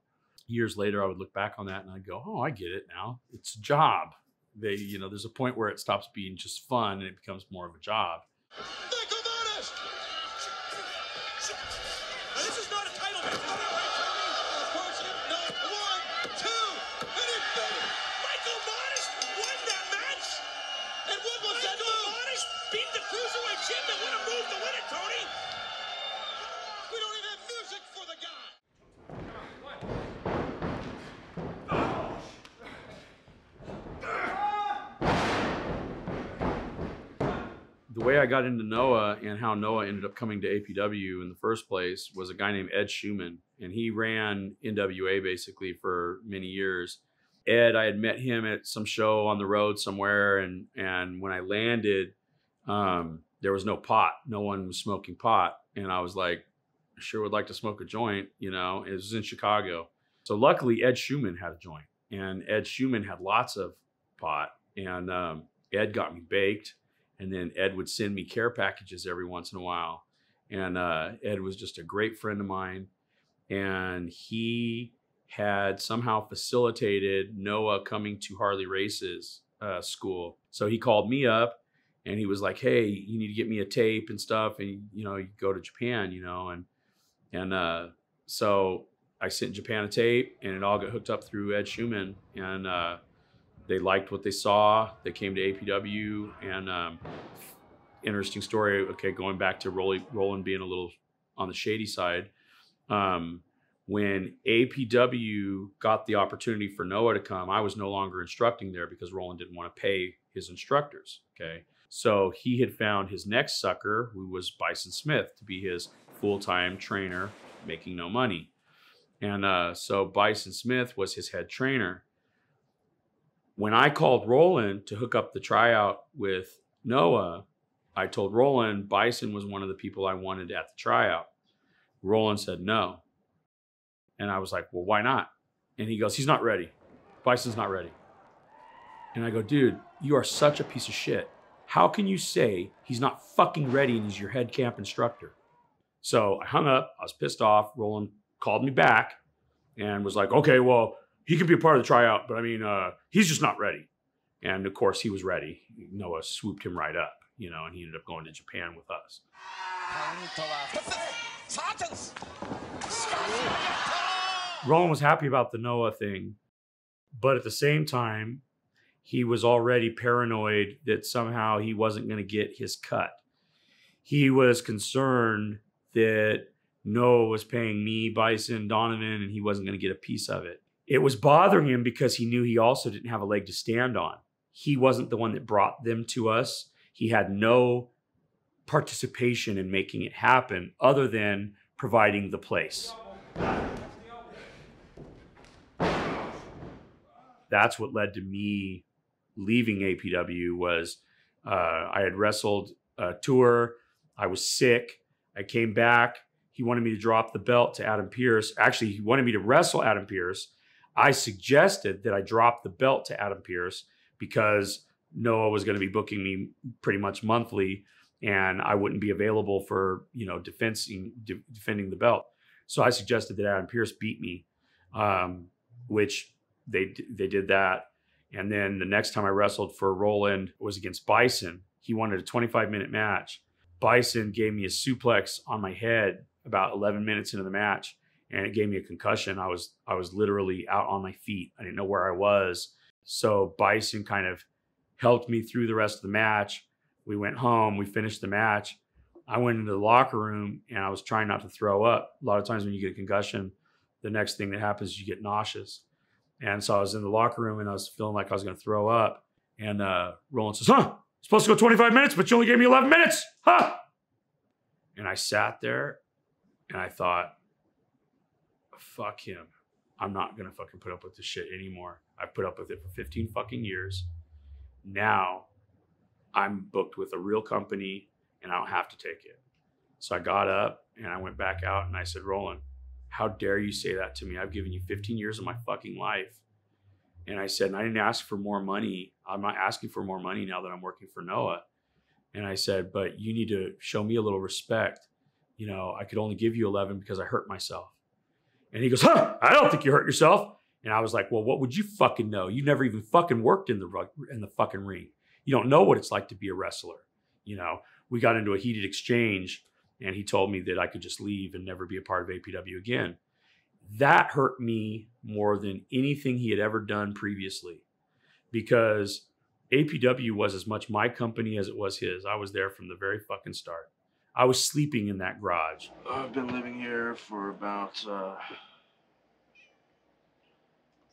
Years later, I would look back on that and I'd go, "Oh, I get it now. It's a job." They, you know, there's a point where it stops being just fun and it becomes more of a job. Way I got into Noah and how Noah ended up coming to APW in the first place was a guy named Ed Schumann, and he ran NWA basically for many years. Ed, I had met him at some show on the road somewhere, and and when I landed, um, there was no pot, no one was smoking pot, and I was like, I sure would like to smoke a joint, you know. It was in Chicago, so luckily Ed Schumann had a joint, and Ed Schumann had lots of pot, and um, Ed got me baked and then Ed would send me care packages every once in a while. And uh, Ed was just a great friend of mine, and he had somehow facilitated Noah coming to Harley Race's uh, school. So he called me up, and he was like, "Hey, you need to get me a tape and stuff, and you know, you go to Japan, you know." And and uh, so I sent Japan a tape, and it all got hooked up through Ed Schumann, and uh, they liked what they saw. They came to APW, and um, interesting story. Okay, going back to Roland being a little on the shady side. Um, when APW got the opportunity for Noah to come, I was no longer instructing there because Roland didn't want to pay his instructors. Okay, so he had found his next sucker, who was Bison Smith, to be his full-time trainer, making no money. And uh, so Bison Smith was his head trainer when I called Roland to hook up the tryout with Noah, I told Roland Bison was one of the people I wanted at the tryout. Roland said no. And I was like, well, why not? And he goes, he's not ready. Bison's not ready. And I go, dude, you are such a piece of shit. How can you say he's not fucking ready and he's your head camp instructor? So I hung up. I was pissed off. Roland called me back and was like, okay, well, he could be a part of the tryout, but I mean, uh, he's just not ready. And of course, he was ready. Noah swooped him right up, you know, and he ended up going to Japan with us. Roland was happy about the Noah thing, but at the same time, he was already paranoid that somehow he wasn't going to get his cut. He was concerned that Noah was paying me, Bison, Donovan, and he wasn't going to get a piece of it it was bothering him because he knew he also didn't have a leg to stand on. He wasn't the one that brought them to us. He had no participation in making it happen other than providing the place. That's what led to me leaving APW was uh, I had wrestled a tour. I was sick. I came back. He wanted me to drop the belt to Adam Pearce. Actually, he wanted me to wrestle Adam Pearce I suggested that I drop the belt to Adam Pearce because Noah was going to be booking me pretty much monthly and I wouldn't be available for, you know, defending, de- defending the belt. So I suggested that Adam Pearce beat me, um, which they, they did that. And then the next time I wrestled for Roland was against Bison. He wanted a 25 minute match. Bison gave me a suplex on my head about 11 minutes into the match and it gave me a concussion. I was I was literally out on my feet. I didn't know where I was. So Bison kind of helped me through the rest of the match. We went home, we finished the match. I went into the locker room and I was trying not to throw up. A lot of times when you get a concussion, the next thing that happens is you get nauseous. And so I was in the locker room and I was feeling like I was going to throw up. And uh, Roland says, "Huh? Supposed to go 25 minutes, but you only gave me 11 minutes, huh?" And I sat there and I thought, fuck him. I'm not gonna fucking put up with this shit anymore. I've put up with it for 15 fucking years. Now I'm booked with a real company and I don't have to take it. So I got up and I went back out and I said, Roland, how dare you say that to me? I've given you 15 years of my fucking life. And I said, and I didn't ask for more money. I'm not asking for more money now that I'm working for Noah. And I said, but you need to show me a little respect. You know, I could only give you 11 because I hurt myself. And he goes, huh, I don't think you hurt yourself. And I was like, well, what would you fucking know? You never even fucking worked in the rug, in the fucking ring. You don't know what it's like to be a wrestler. You know, we got into a heated exchange and he told me that I could just leave and never be a part of APW again. That hurt me more than anything he had ever done previously because APW was as much my company as it was his. I was there from the very fucking start. I was sleeping in that garage. I've been living here for about uh,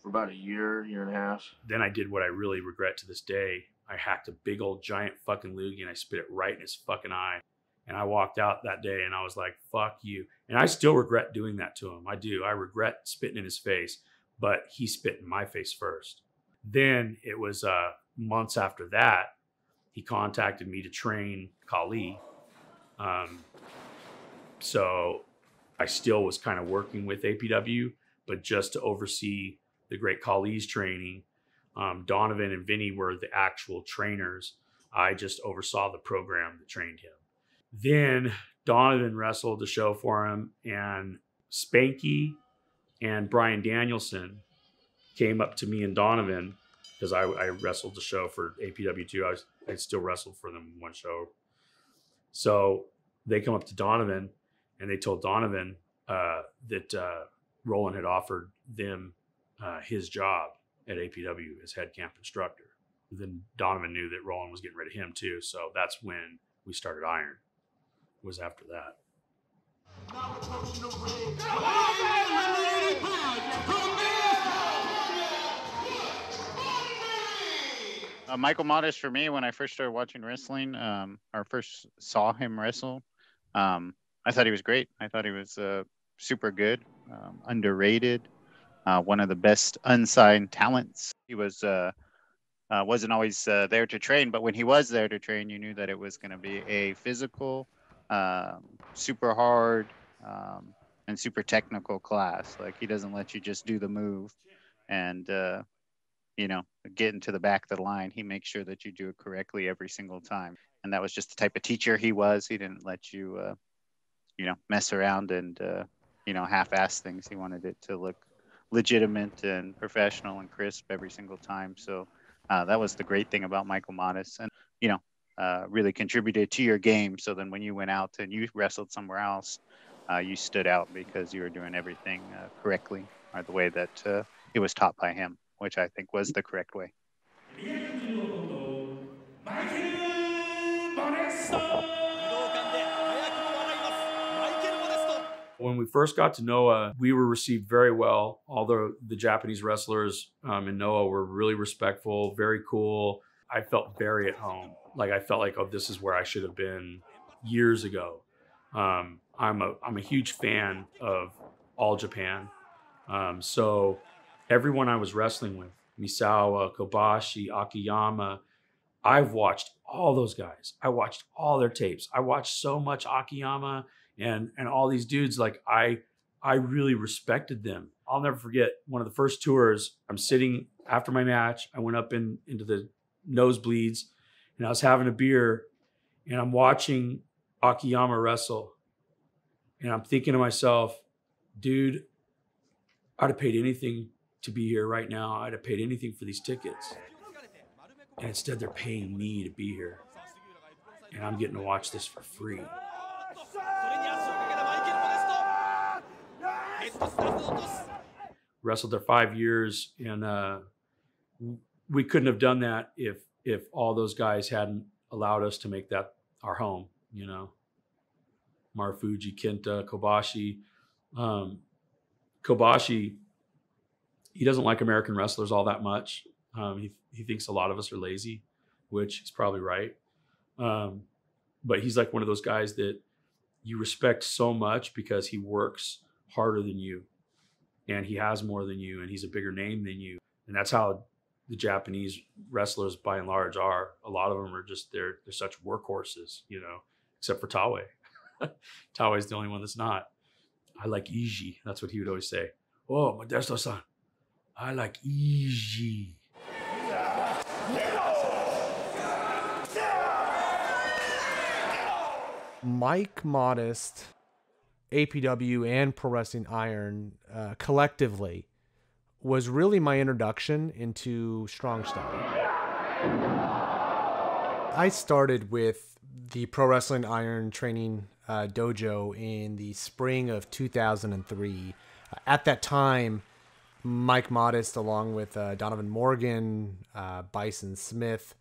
for about a year, year and a half. Then I did what I really regret to this day. I hacked a big old giant fucking loogie and I spit it right in his fucking eye. And I walked out that day and I was like, fuck you. And I still regret doing that to him. I do. I regret spitting in his face, but he spit in my face first. Then it was uh, months after that, he contacted me to train Khali. Um, so I still was kind of working with APW, but just to oversee the great Khali's training. Um, Donovan and Vinny were the actual trainers. I just oversaw the program that trained him. Then Donovan wrestled the show for him, and Spanky and Bryan Danielson came up to me and Donovan because I, I, wrestled the show for APW2. I, I still wrestled for them one show. So they come up to Donovan and they told Donovan uh, that uh, Roland had offered them uh, his job at APW as head camp instructor. Then Donovan knew that Roland was getting rid of him too. So that's when we started Iron was after that. Uh, Michael Modest for me when I first started watching wrestling, um, or first saw him wrestle, um, I thought he was great. I thought he was uh, super good, um, underrated, uh, one of the best unsigned talents. He was uh, uh, wasn't always uh, there to train, but when he was there to train, you knew that it was going to be a physical, um, super hard um, and super technical class. Like he doesn't let you just do the move and uh, you know get into the back of the line. He makes sure that you do it correctly every single time. And that was just the type of teacher he was. He didn't let you, uh, you know, mess around and you know half-ass things. He wanted it to look legitimate and professional and crisp every single time. So uh, that was the great thing about Michael Modest, And you know, uh, really contributed to your game. So then when you went out and you wrestled somewhere else, uh, you stood out because you were doing everything uh, correctly or the way that uh, it was taught by him, which I think was the correct way. When we first got to Noah, we were received very well. All the, the Japanese wrestlers um, in Noah were really respectful, very cool. I felt very at home like I felt like, oh, this is where I should have been years ago. Um, I'm a I'm a huge fan of All Japan. Um, so everyone I was wrestling with, Misawa, Kobashi, Akiyama, I've watched all those guys. I watched all their tapes. I watched so much Akiyama and and all these dudes. Like I I really respected them. I'll never forget one of the first tours. I'm sitting after my match. I went up in into the nosebleeds and I was having a beer and I'm watching Akiyama wrestle. And I'm thinking to myself, dude, I'd have paid anything to be here right now. I'd have paid anything for these tickets. And instead, they're paying me to be here. And I'm getting to watch this for free. Wrestled there five years, and uh, we couldn't have done that if if all those guys hadn't allowed us to make that our home, you know. Marufuji, Kenta, Kobashi. Um, Kobashi, he doesn't like American wrestlers all that much. Um, he, he thinks a lot of us are lazy, which is probably right. Um, but he's like one of those guys that you respect so much because he works harder than you and he has more than you and he's a bigger name than you. And that's how the Japanese wrestlers by and large are. A lot of them are just they're they're such workhorses, you know, except for. Taue is the only one that's not. I like Iji. That's what he would always say. Oh, Modesto-san, I like Iji. Mike Modest, APW, and Pro Wrestling Iron uh, collectively was really my introduction into strong style. I started with the Pro Wrestling Iron training uh, dojo in the spring of 2003. Uh, at that time, Mike Modest, along with uh, Donovan Morgan, uh, Bison Smith,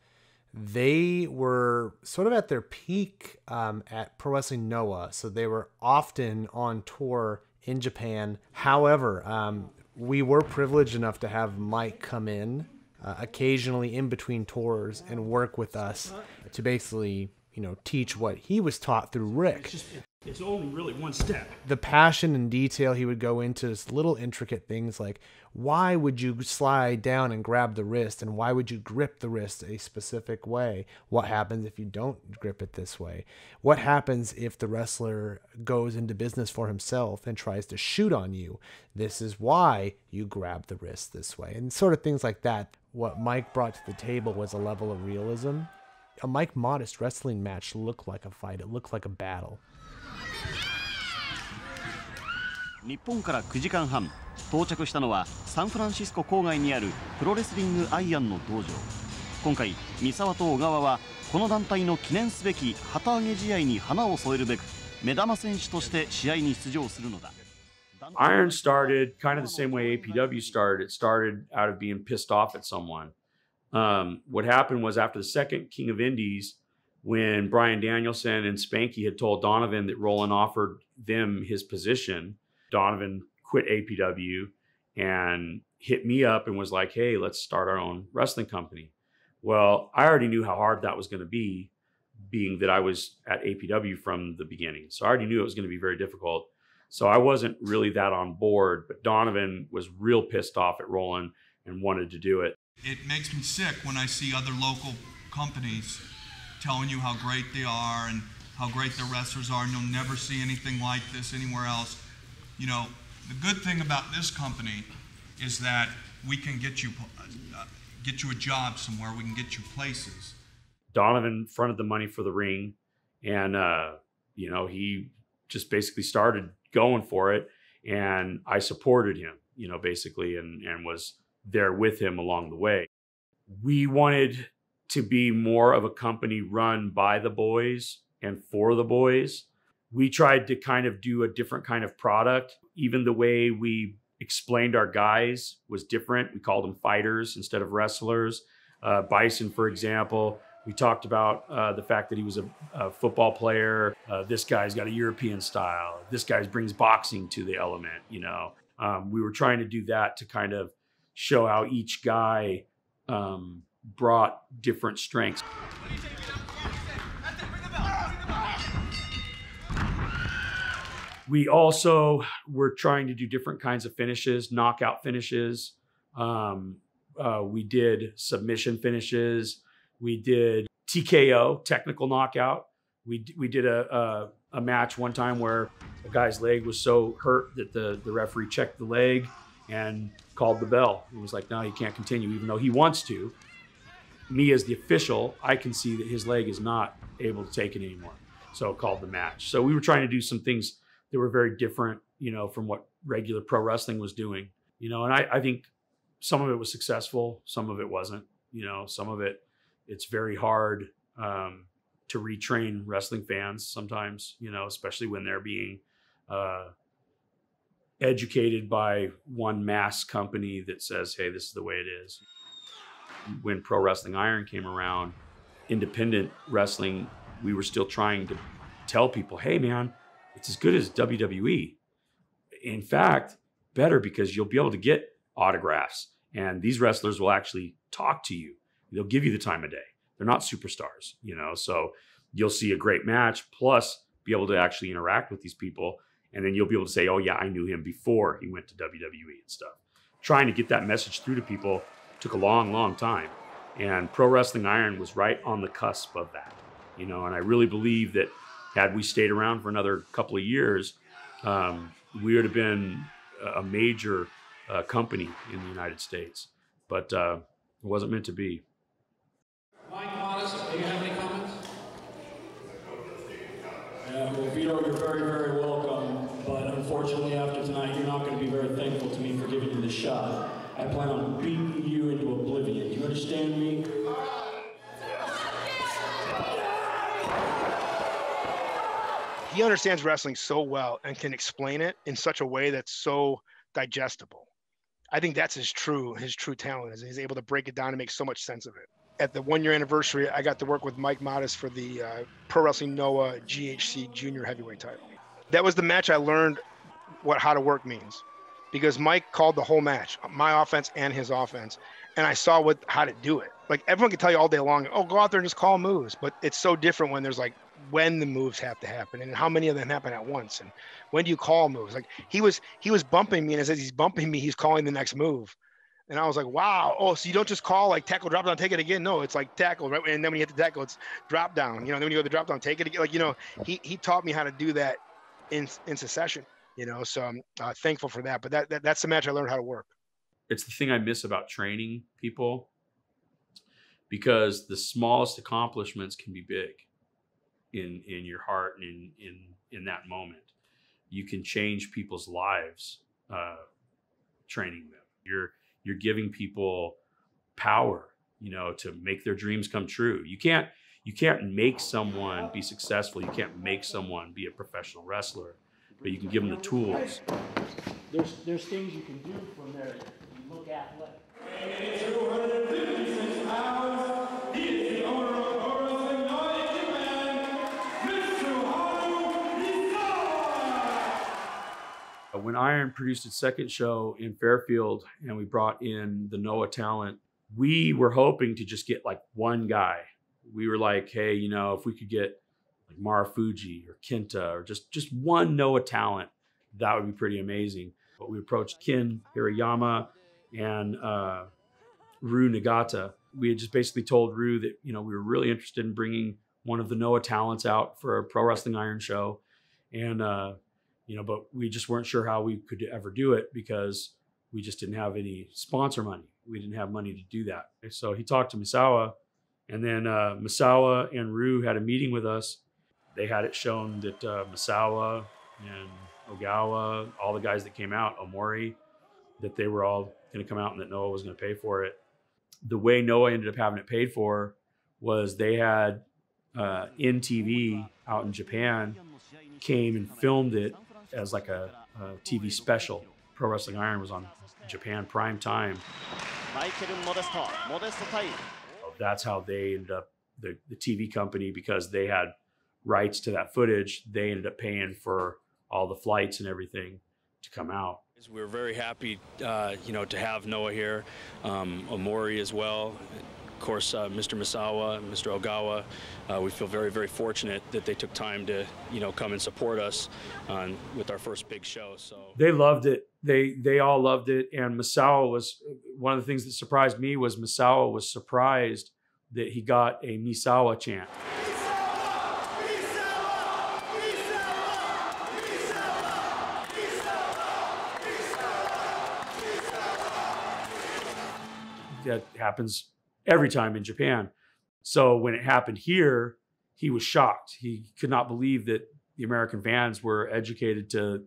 they were sort of at their peak um, at Pro Wrestling Noah. So they were often on tour in Japan. However, um, we were privileged enough to have Mike come in uh, occasionally in between tours and work with us to basically, you know, teach what he was taught through Rick. It's only really one step. The passion and detail he would go into is little intricate things like why would you slide down and grab the wrist and why would you grip the wrist a specific way? What happens if you don't grip it this way? What happens if the wrestler goes into business for himself and tries to shoot on you? This is why you grab the wrist this way. And sort of things like that. What Mike brought to the table was a level of realism. A Mike Modest wrestling match looked like a fight. It looked like a battle. 日本から9時間半到着したのはサンフランシスコ郊外にあるプロレスリングアイアンの道場今回三沢と小川はこの団体の記念すべき旗揚げ試合に花を添えるべく目玉選手として試合に出場するのだ Iron started kind of the same way APW started. It started out of being pissed off at someone. Um, what happened was after the second King of Indies, when Bryan Danielson and Spanky had told Donovan that Roland offered them his position, Donovan quit APW and hit me up and was like, hey, let's start our own wrestling company. Well, I already knew how hard that was going to be, being that I was at APW from the beginning. So I already knew it was going to be very difficult. So I wasn't really that on board, but Donovan was real pissed off at Roland and wanted to do it. It makes me sick when I see other local companies telling you how great they are and how great their wrestlers are, and you'll never see anything like this anywhere else. You know, the good thing about this company is that we can get you uh, get you a job somewhere. We can get you places. Donovan fronted the money for the ring, and uh, you know he just basically started going for it, and I supported him, you know, basically, and and was there with him along the way. We wanted to be more of a company run by the boys and for the boys. We tried to kind of do a different kind of product. Even the way we explained our guys was different. We called them fighters instead of wrestlers. Uh, Bison, for example, we talked about uh, the fact that he was a, a football player. Uh, this guy's got a European style. This guy brings boxing to the element. You know, um, we were trying to do that to kind of show how each guy um, brought different strengths. We also were trying to do different kinds of finishes, knockout finishes. Um, uh, we did submission finishes. We did TKO, technical knockout. We we did a, a, a match one time where a guy's leg was so hurt that the the referee checked the leg and called the bell. He was like, "No, he can't continue," even though he wants to. Me as the official, I can see that his leg is not able to take it anymore. So called the match. So we were trying to do some things that were very different, you know, from what regular pro wrestling was doing. You know, and I, I think some of it was successful, some of it wasn't. You know, some of it it's very hard um, to retrain wrestling fans sometimes, you know, especially when they're being uh, educated by one mass company that says, hey, this is the way it is. When Pro Wrestling Iron came around, independent wrestling, we were still trying to tell people, hey, man, it's as good as WWE. In fact, better because you'll be able to get autographs and these wrestlers will actually talk to you they'll give you the time of day. They're not superstars, you know. So you'll see a great match. Plus, be able to actually interact with these people. And then you'll be able to say, oh, yeah, I knew him before he went to WWE and stuff. Trying to get that message through to people took a long, long time. And Pro Wrestling Iron was right on the cusp of that, you know. And I really believe that had we stayed around for another couple of years, um, we would have been a major uh, company in the United States. But uh, it wasn't meant to be. Mike Modest, do you have any comments? Yeah, well, Vito, you're very, very welcome. But unfortunately, after tonight, you're not going to be very thankful to me for giving you the shot. I plan on he understands wrestling so well and can explain it in such a way that's so digestible. I think that's his true his true talent is he's able to break it down and make so much sense of it. At the one year anniversary, I got to work with Mike Modest for the uh, Pro Wrestling Noah GHC Junior Heavyweight title. That was the match I learned what how to work means, because Mike called the whole match, my offense and his offense, and I saw what how to do it. Like everyone can tell you all day long, oh, go out there and just call moves, but it's so different when there's like when the moves have to happen and how many of them happen at once and when do you call moves? Like he was he was bumping me and as he's bumping me he's calling the next move. And i was like wow. Oh so you don't just call like tackle drop down take it again? No it's like tackle right? And then when you hit the tackle it's drop down. You know then when you go to the drop down take it again like you know he he taught me how to do that in in succession you know? So i'm uh, thankful for that. But that, that that's the match i learned how to work. It's the thing i miss about training people because the smallest accomplishments can be big in in your heart and in in in that moment. You can change people's lives uh, training them. You're you're giving people power you know to make their dreams come true. You can't you can't make someone be successful. You can't make someone be a professional wrestler but you can give them the tools. There's there's things you can do from there. You look. Athletic. When Iron produced its second show in Fairfield and we brought in the Noah talent, we were hoping to just get like one guy. We were like, hey, you know, if we could get like Marufuji or Kenta or just just one Noah talent, that would be pretty amazing. But we approached Ken Hirayama and uh, Ryu Nagata. We had just basically told Ryu that you know we were really interested in bringing one of the Noah talents out for a Pro Wrestling Iron show, and uh, you know, but we just weren't sure how we could ever do it because we just didn't have any sponsor money. We didn't have money to do that. So he talked to Misawa, and then uh, Misawa and Ryu had a meeting with us. They had it shown that uh, Misawa and Ogawa, all the guys that came out, Omori, that they were all going to come out and that Noah was going to pay for it. The way Noah ended up having it paid for was they had uh, NTV out in Japan came and filmed it as like a, a TV special. Pro Wrestling Iron was on Japan prime time. That's how they ended up the, the TV company because they had rights to that footage. They ended up paying for all the flights and everything to come out. We're very happy, uh, you know, to have Noah here, um, Omori as well course, uh, Mr. Misawa, Mr. Ogawa, uh, we feel very, very fortunate that they took time to, you know, come and support us on, with our first big show. So they loved it. They they all loved it, and Misawa was one of the things that surprised me was Misawa was surprised that he got a Misawa chant. that happens every time in Japan. So when it happened here, he was shocked. He could not believe that the American fans were educated to,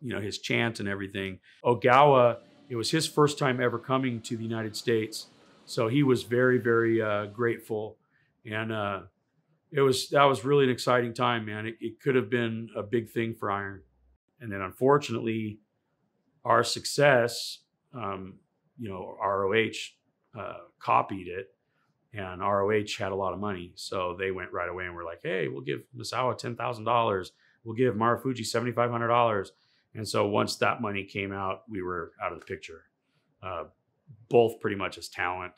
you know, his chant and everything. Ogawa, it was his first time ever coming to the United States, so he was very, very uh, grateful, and uh, it was that was really an exciting time, man. It, it could have been a big thing for Iron, and then unfortunately, our success, um, you know, ROH uh, copied it, and ROH had a lot of money, so they went right away and were like, "Hey, we'll give Misawa ten thousand dollars. We'll give Marufuji seventy five hundred dollars." And so once that money came out, we were out of the picture, uh, both pretty much as talent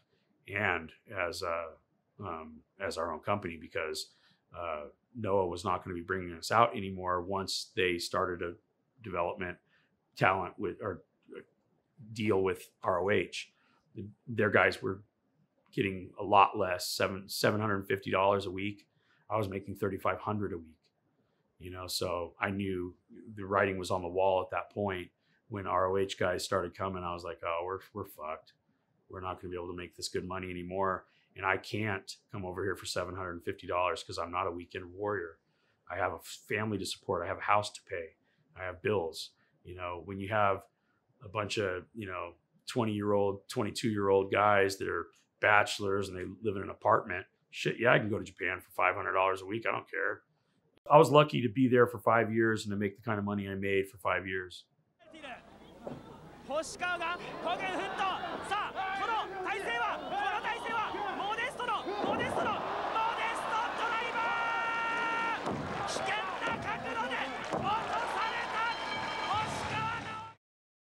and as uh, um, as our own company because uh, Noah was not going to be bringing us out anymore once they started a development talent with or uh, deal with ROH. Their guys were getting a lot less seven seven hundred and fifty dollars a week. I was making thirty five hundred a week. You know, so I knew the writing was on the wall at that point. When ROH guys started coming, I was like, oh, we're we're fucked. We're not going to be able to make this good money anymore and I can't come over here for seven hundred and fifty dollars because I'm not a weekend warrior. I have a family to support. I have a house to pay. I have bills. You know, when you have a bunch of you know 20 year old, 22 year old guys that are bachelors and they live in an apartment. Shit, yeah, I can go to Japan for $500 a week. I don't care. I was lucky to be there for five years and to make the kind of money I made for five years.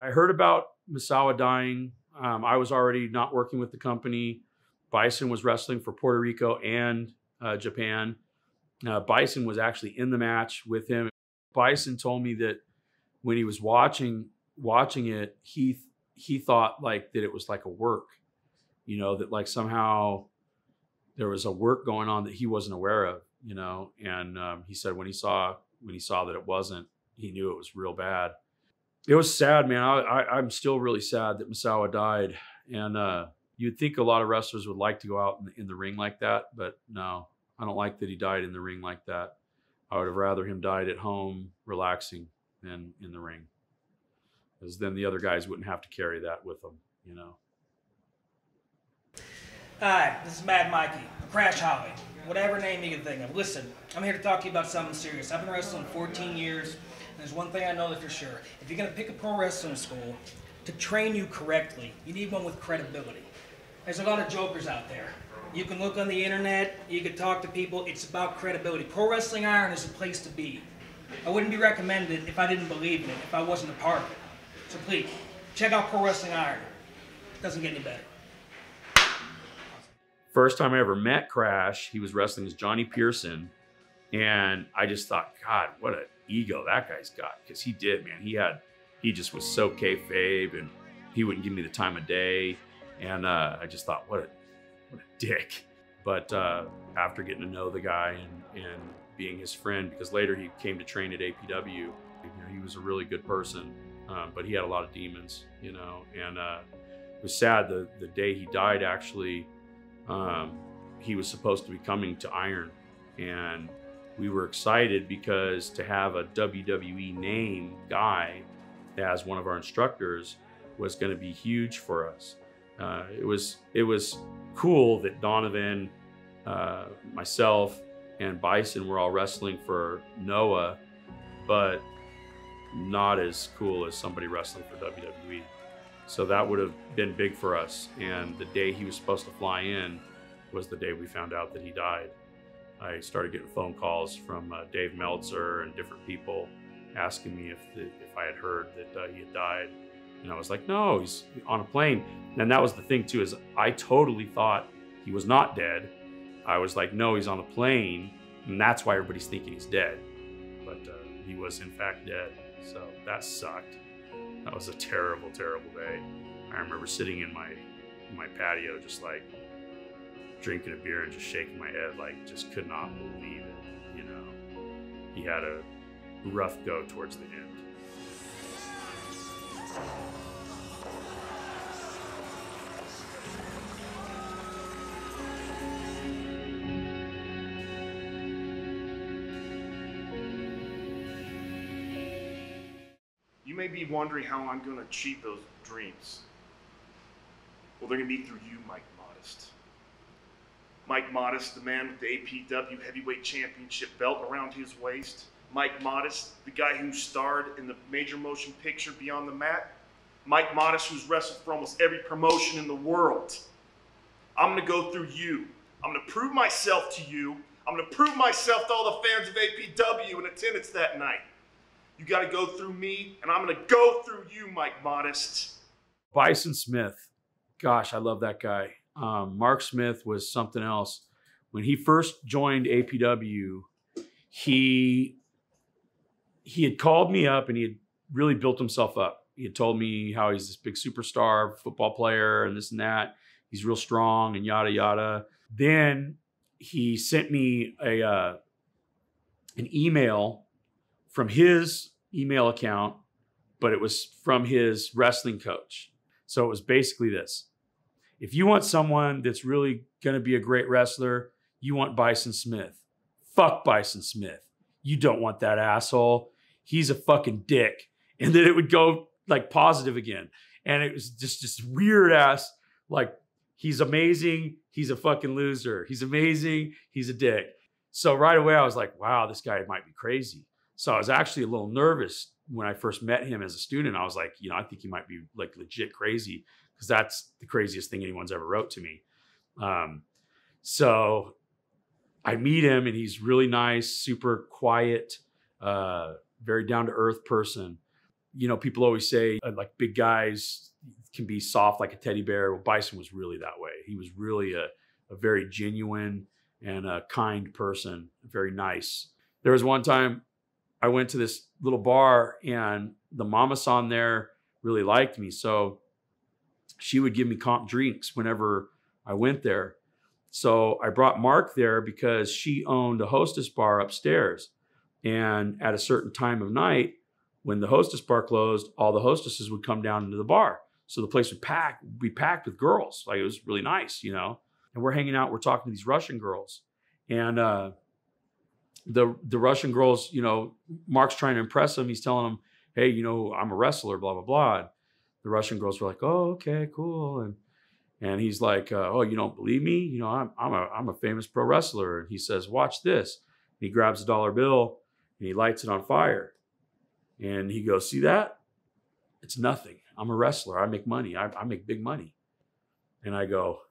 I heard about Misawa dying. Um, I was already not working with the company. Bison was wrestling for Puerto Rico and uh, Japan. Uh, Bison was actually in the match with him. Bison told me that when he was watching watching it, he he thought like that it was like a work, you know, that like somehow there was a work going on that he wasn't aware of, you know. And um, he said when he saw when he saw that it wasn't, he knew it was real bad. It was sad, man. I, am still really sad that Misawa died, and uh, you'd think a lot of wrestlers would like to go out in the, in the ring like that, but no, I don't like that he died in the ring like that. I would have rather him died at home, relaxing, than in the ring because then the other guys wouldn't have to carry that with them, you know. Hi, this is Mad Mikey, Crash Holly, whatever name you can think of. Listen, I'm here to talk to you about something serious. I've been wrestling 14 years, there's one thing I know that for sure. If you're going to pick a pro wrestling school to train you correctly, you need one with credibility. There's a lot of jokers out there. You can look on the internet, you can talk to people, it's about credibility. Pro Wrestling Iron is a place to be. I wouldn't be recommended if I didn't believe in it, if I wasn't a part of it. So please, check out Pro Wrestling Iron. It Doesn't get any better. First time I ever met Crash, he was wrestling as Johnny Pearson. And I just thought, God, what an ego that guy's got. Because he did, man. He had, he just was so kayfabe and he wouldn't give me the time of day. And uh, I just thought, what a, what a dick. But uh, after getting to know the guy and, and being his friend, because later he came to train at APW, you know, he was a really good person um, but he had a lot of demons, you know, and uh, it was sad the, the day he died, actually, um, he was supposed to be coming to Iron. And we were excited because to have a WWE name guy as one of our instructors was going to be huge for us. Uh, it was it was cool that Donovan, uh, myself, and Bison were all wrestling for Noah, but not as cool as somebody wrestling for WWE. So that would have been big for us. And the day he was supposed to fly in was the day we found out that he died. I started getting phone calls from uh, Dave Meltzer and different people asking me if the, if I had heard that uh, he had died. And I was like, no, he's on a plane. And that was the thing too, is I totally thought he was not dead. I was like, no, he's on a plane. And that's why everybody's thinking he's dead. But uh, he was in fact dead. So that sucked. That was a terrible, terrible day. I remember sitting in my in my patio, just like drinking a beer and just shaking my head, like just could not believe it. You know, he had a rough go towards the end. You may be wondering how I'm going to achieve those dreams. Well, they're going to be through you, Mike Modest. Mike Modest, the man with the APW Heavyweight Championship belt around his waist. Mike Modest, the guy who starred in the major motion picture Beyond the Mat. Mike Modest, who's wrestled for almost every promotion in the world. I'm going to go through you. I'm going to prove myself to you. I'm going to prove myself to all the fans of APW in attendance that night. You got to go through me, and I'm going to go through you, Mike Modest. Bison Smith. Gosh, I love that guy. Um, Mark Smith was something else. When he first joined APW, he he had called me up and he had really built himself up. He had told me how he's this big superstar football player and this and that. He's real strong and yada yada. Then he sent me a uh, an email from his email account, but it was from his wrestling coach. So it was basically this: if you want someone that's really going to be a great wrestler, you want Bison Smith. Fuck Bison Smith. You don't want that asshole. He's a fucking dick. And then it would go like positive again. And it was just this weird ass, like, he's amazing. He's a fucking loser. He's amazing. He's a dick. So right away, I was like, wow, this guy might be crazy. So I was actually a little nervous when I first met him as a student. I was like, you know, I think he might be like legit crazy because that's the craziest thing anyone's ever wrote to me. Um, so I meet him and he's really nice, super quiet, uh, very down to earth person. You know, people always say uh, like big guys can be soft like a teddy bear. Well, Bison was really that way. He was really a, a very genuine and a kind person, very nice. There was one time I went to this little bar and the mama san there really liked me. So she would give me comp drinks whenever I went there. So I brought Mark there because she owned a hostess bar upstairs. And at a certain time of night, when the hostess bar closed, all the hostesses would come down into the bar. So the place would pack, be packed with girls. Like it was really nice, you know. And we're hanging out, we're talking to these Russian girls. And uh, the the Russian girls, you know, Mark's trying to impress them. He's telling them, hey, you know, I'm a wrestler, blah, blah, blah. The Russian girls were like, oh, okay, cool. And and he's like, uh, oh, you don't believe me? You know, I'm, I'm, a, I'm a famous pro wrestler. And he says, watch this. And he grabs a dollar bill and he lights it on fire. And he goes, see that? It's nothing. I'm a wrestler. I make money. I, I make big money. And I go,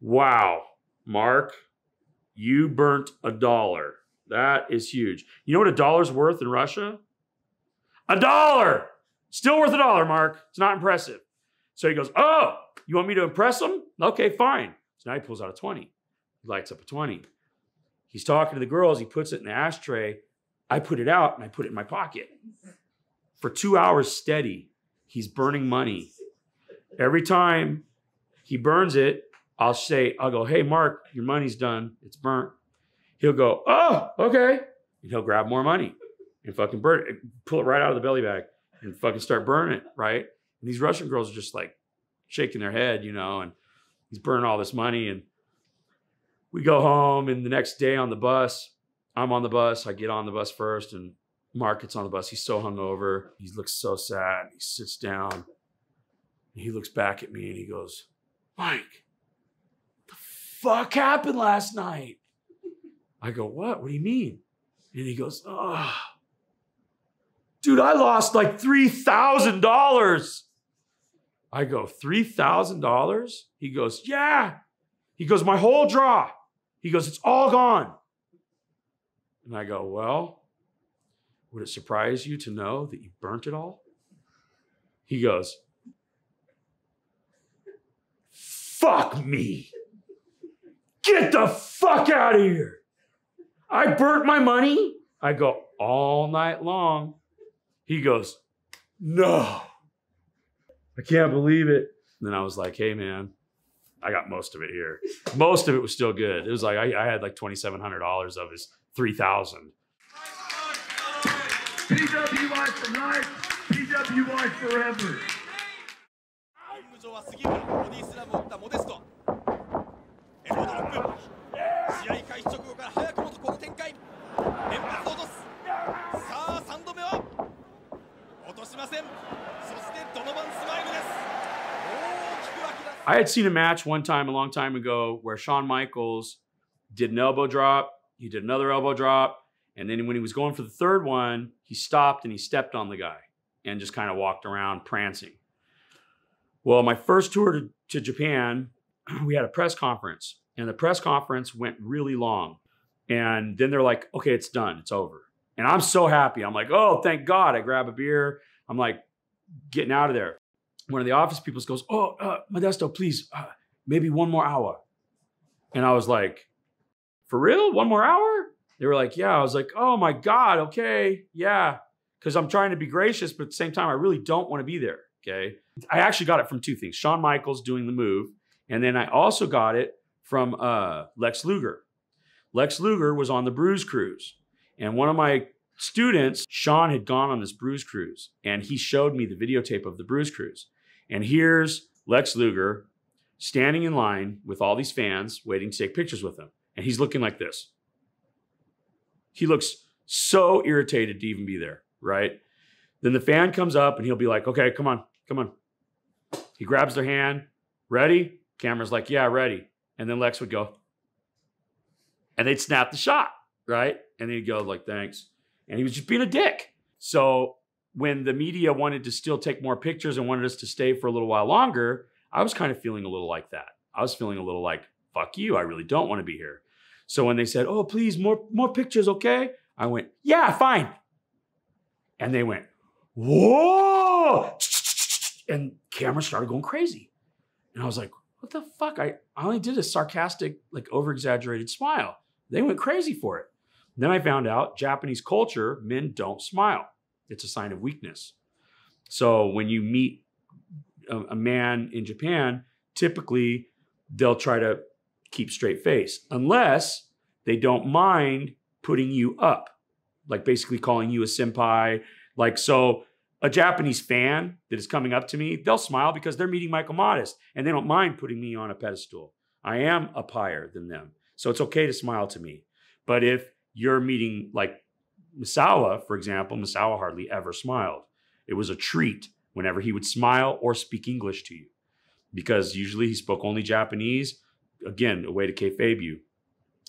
wow, Mark, you burnt a dollar. That is huge. You know what a dollar's worth in Russia? A dollar. Still worth a dollar, Mark. It's not impressive. So he goes, Oh, you want me to impress him? Okay, fine. So now he pulls out a 20. He lights up a 20. He's talking to the girls. He puts it in the ashtray. I put it out and I put it in my pocket. For two hours steady, he's burning money. Every time he burns it, I'll say, I'll go, Hey, Mark, your money's done. It's burnt. He'll go, Oh, okay. And he'll grab more money and fucking burn it, pull it right out of the belly bag and fucking start burning it, right? And these Russian girls are just like shaking their head, you know, and he's burning all this money. And we go home, and the next day on the bus, I'm on the bus. I get on the bus first, and Mark gets on the bus. He's so hungover. He looks so sad. He sits down. He looks back at me and he goes, Mike, the fuck happened last night? I go, What? What do you mean? And he goes, Oh, dude, I lost like $3,000. I go, $3,000? He goes, yeah. He goes, my whole draw. He goes, it's all gone. And I go, well, would it surprise you to know that you burnt it all? He goes, fuck me. Get the fuck out of here. I burnt my money. I go all night long. He goes, No, I can't believe it. And then I was like, Hey, man, I got most of it here. Most of it was still good. It was like I, I had like twenty seven hundred dollars of his three thousand. PWI for life, PWI forever. リング上は杉村ボディスラムを打ったモデストエルボードロック試合開始直後から早くもこの展開 ませんそしてドノバンスマイルです大きく湧き出す I had seen a match one time a long time ago where Shawn Michaels did an elbow drop, he did another elbow drop, and then when he was going for the third one, he stopped and he stepped on the guy and just kind of walked around prancing. Well, my first tour to, to Japan, we had a press conference, and the press conference went really long. And then they're like, okay, it's done, it's over. And I'm so happy. I'm like, oh, thank God. I grab a beer. I'm like getting out of there. One of the office people goes, oh, uh, Modesto, please, uh, maybe one more hour. And I was like, for real? One more hour? They were like, yeah. I was like, oh my God, okay, yeah. Because I'm trying to be gracious, but at the same time, I really don't want to be there. Okay. I actually got it from two things Shawn Michaels doing the move, and then I also got it from uh, Lex Luger. Lex Luger was on the Bruise Cruise, and one of my students, Sean, had gone on this Bruise Cruise, and he showed me the videotape of the Bruise Cruise. And here's Lex Luger standing in line with all these fans waiting to take pictures with him. And he's looking like this. He looks so irritated to even be there, right? Then the fan comes up and he'll be like, okay, come on, come on. He grabs their hand, ready? Camera's like, yeah, ready. And then Lex would go, and they'd snap the shot, right? And he'd go like, thanks. And he was just being a dick. So when the media wanted to still take more pictures and wanted us to stay for a little while longer, I was kind of feeling a little like that. I was feeling a little like, fuck you, I really don't want to be here. So when they said, "Oh, please, more more pictures, okay?" I went, "Yeah, fine." And they went, "Whoa!" And camera started going crazy. And I was like, "What the fuck?" I, I only did a sarcastic, like over exaggerated smile. They went crazy for it. Then I found out Japanese culture, men don't smile. It's a sign of weakness. So when you meet a, a man in Japan, typically they'll try to keep straight face unless they don't mind putting you up, like basically calling you a senpai. Like, so a Japanese fan that is coming up to me, they'll smile because they're meeting Michael Modest and they don't mind putting me on a pedestal. I am up higher than them. So it's okay to smile to me. But if you're meeting like Misawa, for example, Misawa hardly ever smiled. It was a treat whenever he would smile or speak English to you because usually he spoke only Japanese. Again, a way to kayfabe you.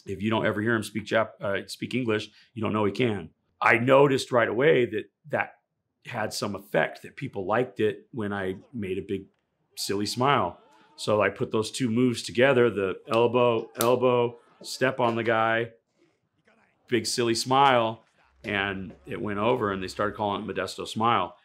If you don't ever hear him speak Jap- uh, speak English, you don't know he can. I noticed right away that that had some effect, that people liked it when I made a big silly smile. So I put those two moves together the elbow, elbow, step on the guy, big silly smile, and it went over and they started calling it Modesto Smile.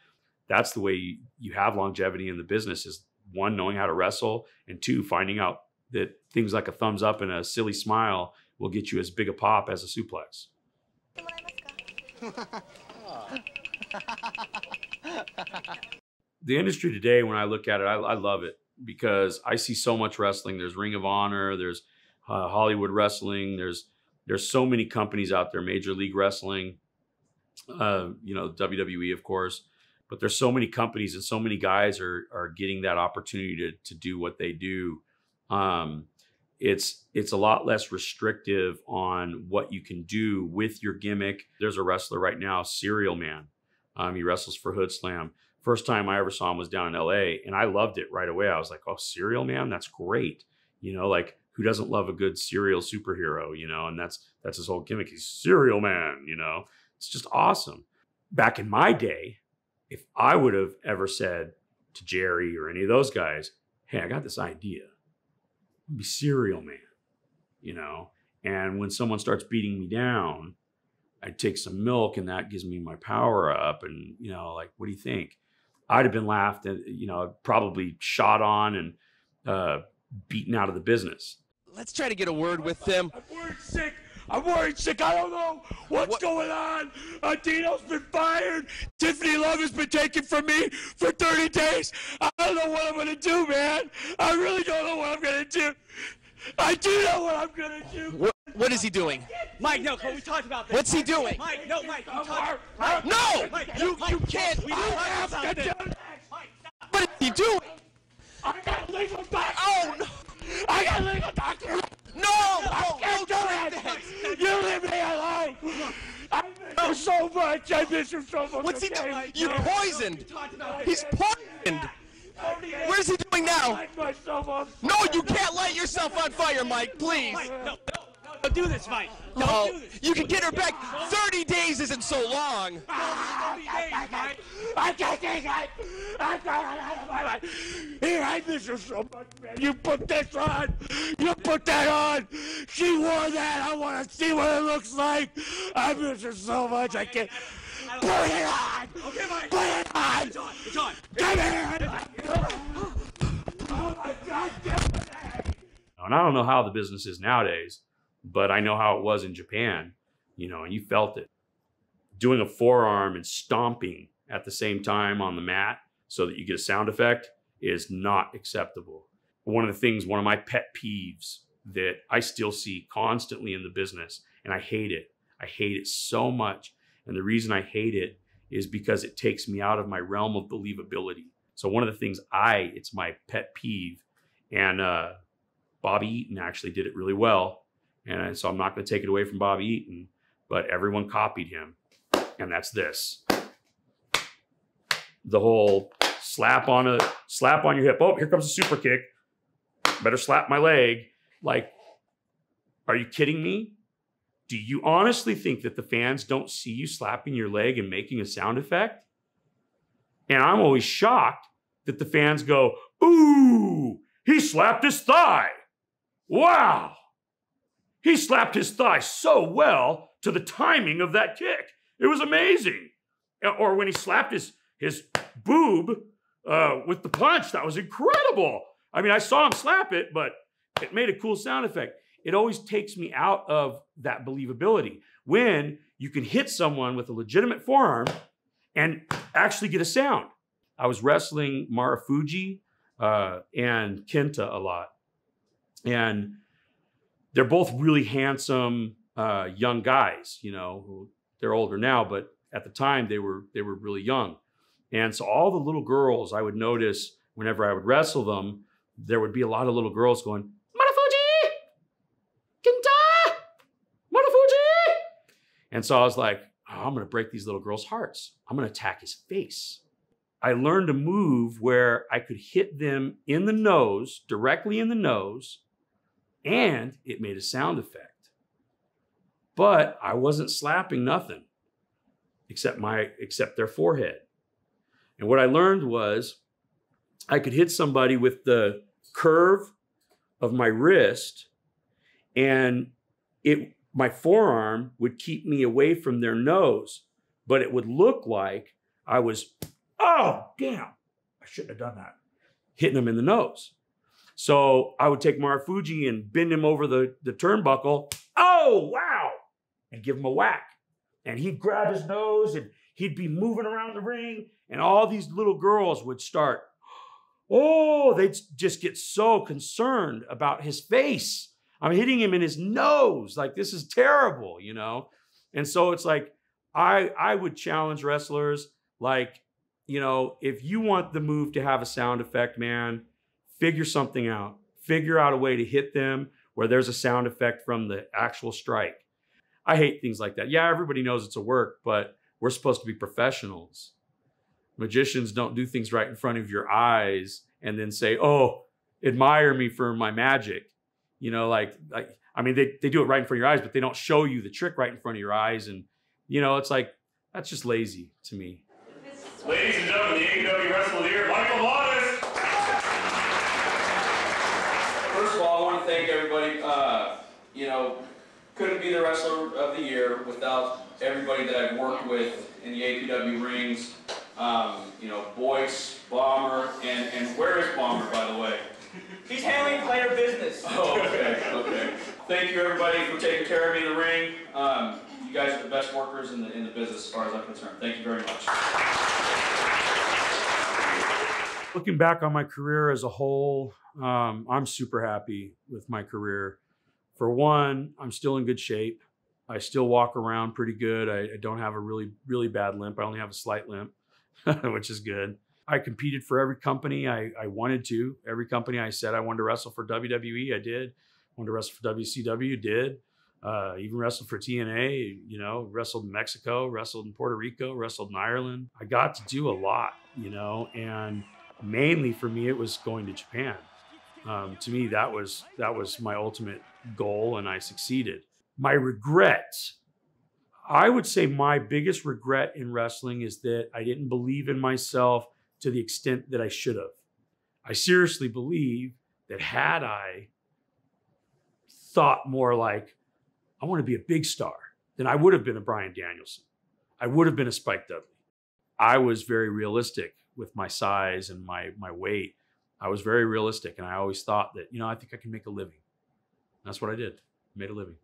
That's the way you, you have longevity in the business is one, knowing how to wrestle, and two, finding out that things like a thumbs up and a silly smile will get you as big a pop as a suplex. the industry today, when I look at it, I, I, love it because I see so much wrestling. There's Ring of Honor, there's uh, Hollywood Wrestling, there's there's so many companies out there, Major League Wrestling, uh, you know, WWE, of course. But there's so many companies and so many guys are are getting that opportunity to to do what they do. Um, it's it's a lot less restrictive on what you can do with your gimmick. There's a wrestler right now, Cereal Man. Um, he wrestles for Hoodslam. First time I ever saw him was down in LA, and I loved it right away. I was like, "Oh, Cereal Man, that's great!" You know, like who doesn't love a good cereal superhero? You know, and that's that's his whole gimmick. He's Cereal Man. You know, it's just awesome. Back in my day, if I would have ever said to Jerry or any of those guys, "Hey, I got this idea." be cereal man, you know. And when someone starts beating me down, I take some milk and that gives me my power up. And, you know, like, what do you think? I'd have been laughed and you know, probably shot on and uh, beaten out of the business. Let's try to get a word with them. I'm worried sick. I'm worried sick. I don't know what's what? going on. Uh, Dino's been fired. Tiffany Love has been taken from me for 30 days. I don't know what I'm going to do, man. I really don't know what I'm going to do. I do know what I'm going to do. What, what is he doing? Mike, no, we talked about this. What's he doing? Mike, no, Mike, we talked. Mike, no! Mike, you, Mike, you can't. We talked about this. What is he doing? I got a legal doctor. Oh, no. I got a legal doctor. No! I can't no, do it. You leave me alone. I miss you so much. I miss you so much. What's he doing? You're poisoned. He's poisoned. Where's he doing now? No, you can't light yourself on fire, Mike. Please. Mike, no, no, don't do this, Mike. Don't Oh, do this. you can get her back. 30 days isn't so long. 30 days, Mike. I can't take it. I got it. Here, I miss you so much, man. You put this on. You put that on. She wore that. I want to see what it looks like. I miss her so much. I can't. Put it on. Okay, Mike. Put it on. It's on. It's on. Come here. Oh my God. And I don't know how the business is nowadays, but I know how it was in Japan, you know, and you felt it. Doing a forearm and stomping at the same time on the mat so that you get a sound effect is not acceptable. One of the things, one of my pet peeves that I still see constantly in the business, and I hate it. I hate it so much. And the reason I hate it is because it takes me out of my realm of believability. So one of the things I, it's my pet peeve, and uh, Bobby Eaton actually did it really well. And so I'm not going to take it away from Bobby Eaton, but everyone copied him. And that's this. The whole slap on a slap on your hip. Oh, here comes a super kick. Better slap my leg. Like, are you kidding me? Do you honestly think that the fans don't see you slapping your leg and making a sound effect? And I'm always shocked that the fans go, Ooh, he slapped his thigh. Wow. He slapped his thigh so well to the timing of that kick. It was amazing. Or when he slapped his, his boob uh, with the punch, that was incredible. I mean, I saw him slap it, but it made a cool sound effect. It always takes me out of that believability when you can hit someone with a legitimate forearm and actually get a sound. I was wrestling Marufuji uh, and Kenta a lot. And they're both really handsome uh, young guys, you know, they're older now, but at the time they were they were really young. And so all the little girls I would notice whenever I would wrestle them, there would be a lot of little girls going, Marufuji! Kenta! Marufuji! And so I was like, oh, I'm gonna break these little girls' hearts. I'm gonna attack his face. I learned a move where I could hit them in the nose, directly in the nose, and it made a sound effect. But I wasn't slapping nothing except my except their forehead. And what I learned was I could hit somebody with the curve of my wrist and it my forearm would keep me away from their nose, but it would look like I was oh damn, I shouldn't have done that. Hitting them in the nose. So I would take Marufuji and bend him over the, the turnbuckle. Oh, wow. And give him a whack. And he'd grab his nose and he'd be moving around the ring. And all these little girls would start, oh, they'd just get so concerned about his face. I'm hitting him in his nose. Like, this is terrible, you know? And so it's like, I, I would challenge wrestlers, like, you know, if you want the move to have a sound effect, man, figure something out. Figure out a way to hit them where there's a sound effect from the actual strike. I hate things like that. Yeah, everybody knows it's a work, but we're supposed to be professionals. Magicians don't do things right in front of your eyes and then say, "Oh, admire me for my magic." You know, like like I mean, they they do it right in front of your eyes, but they don't show you the trick right in front of your eyes, and you know, it's like that's just lazy to me. Ladies and gentlemen, the APW Wrestler of the Year, Michael Modest. First of all, I want to thank everybody. Uh, you know, couldn't be the wrestler of the year without everybody that I've worked with in the APW rings. Um, you know, Boyce, Bomber, and, and where is Bomber, by the way? He's handling player business. Oh, okay, okay. Thank you, everybody, for taking care of me in the ring. Um, you guys are the best workers in the, in the business, as far as I'm concerned. Thank you very much. Looking back on my career as a whole, um, I'm super happy with my career. For one, I'm still in good shape. I still walk around pretty good. I, I don't have a really, really bad limp. I only have a slight limp, which is good. I competed for every company I, I wanted to. Every company I said I wanted to wrestle for WWE, I did. Wanted to wrestle for WCW, did. Uh, even wrestled for TNA, you know, wrestled in Mexico, wrestled in Puerto Rico, wrestled in Ireland. I got to do a lot, you know, and mainly for me, it was going to Japan. Um, to me, that was that was my ultimate goal, and I succeeded. My regrets. I would say, my biggest regret in wrestling is that I didn't believe in myself to the extent that I should have. I seriously believe that had I thought more like, I want to be a big star, then I would have been a Bryan Danielson. I would have been a Spike Dudley. I was very realistic with my size and my my weight. I was very realistic, and I always thought that you know I think I can make a living. That's what I did. made a living.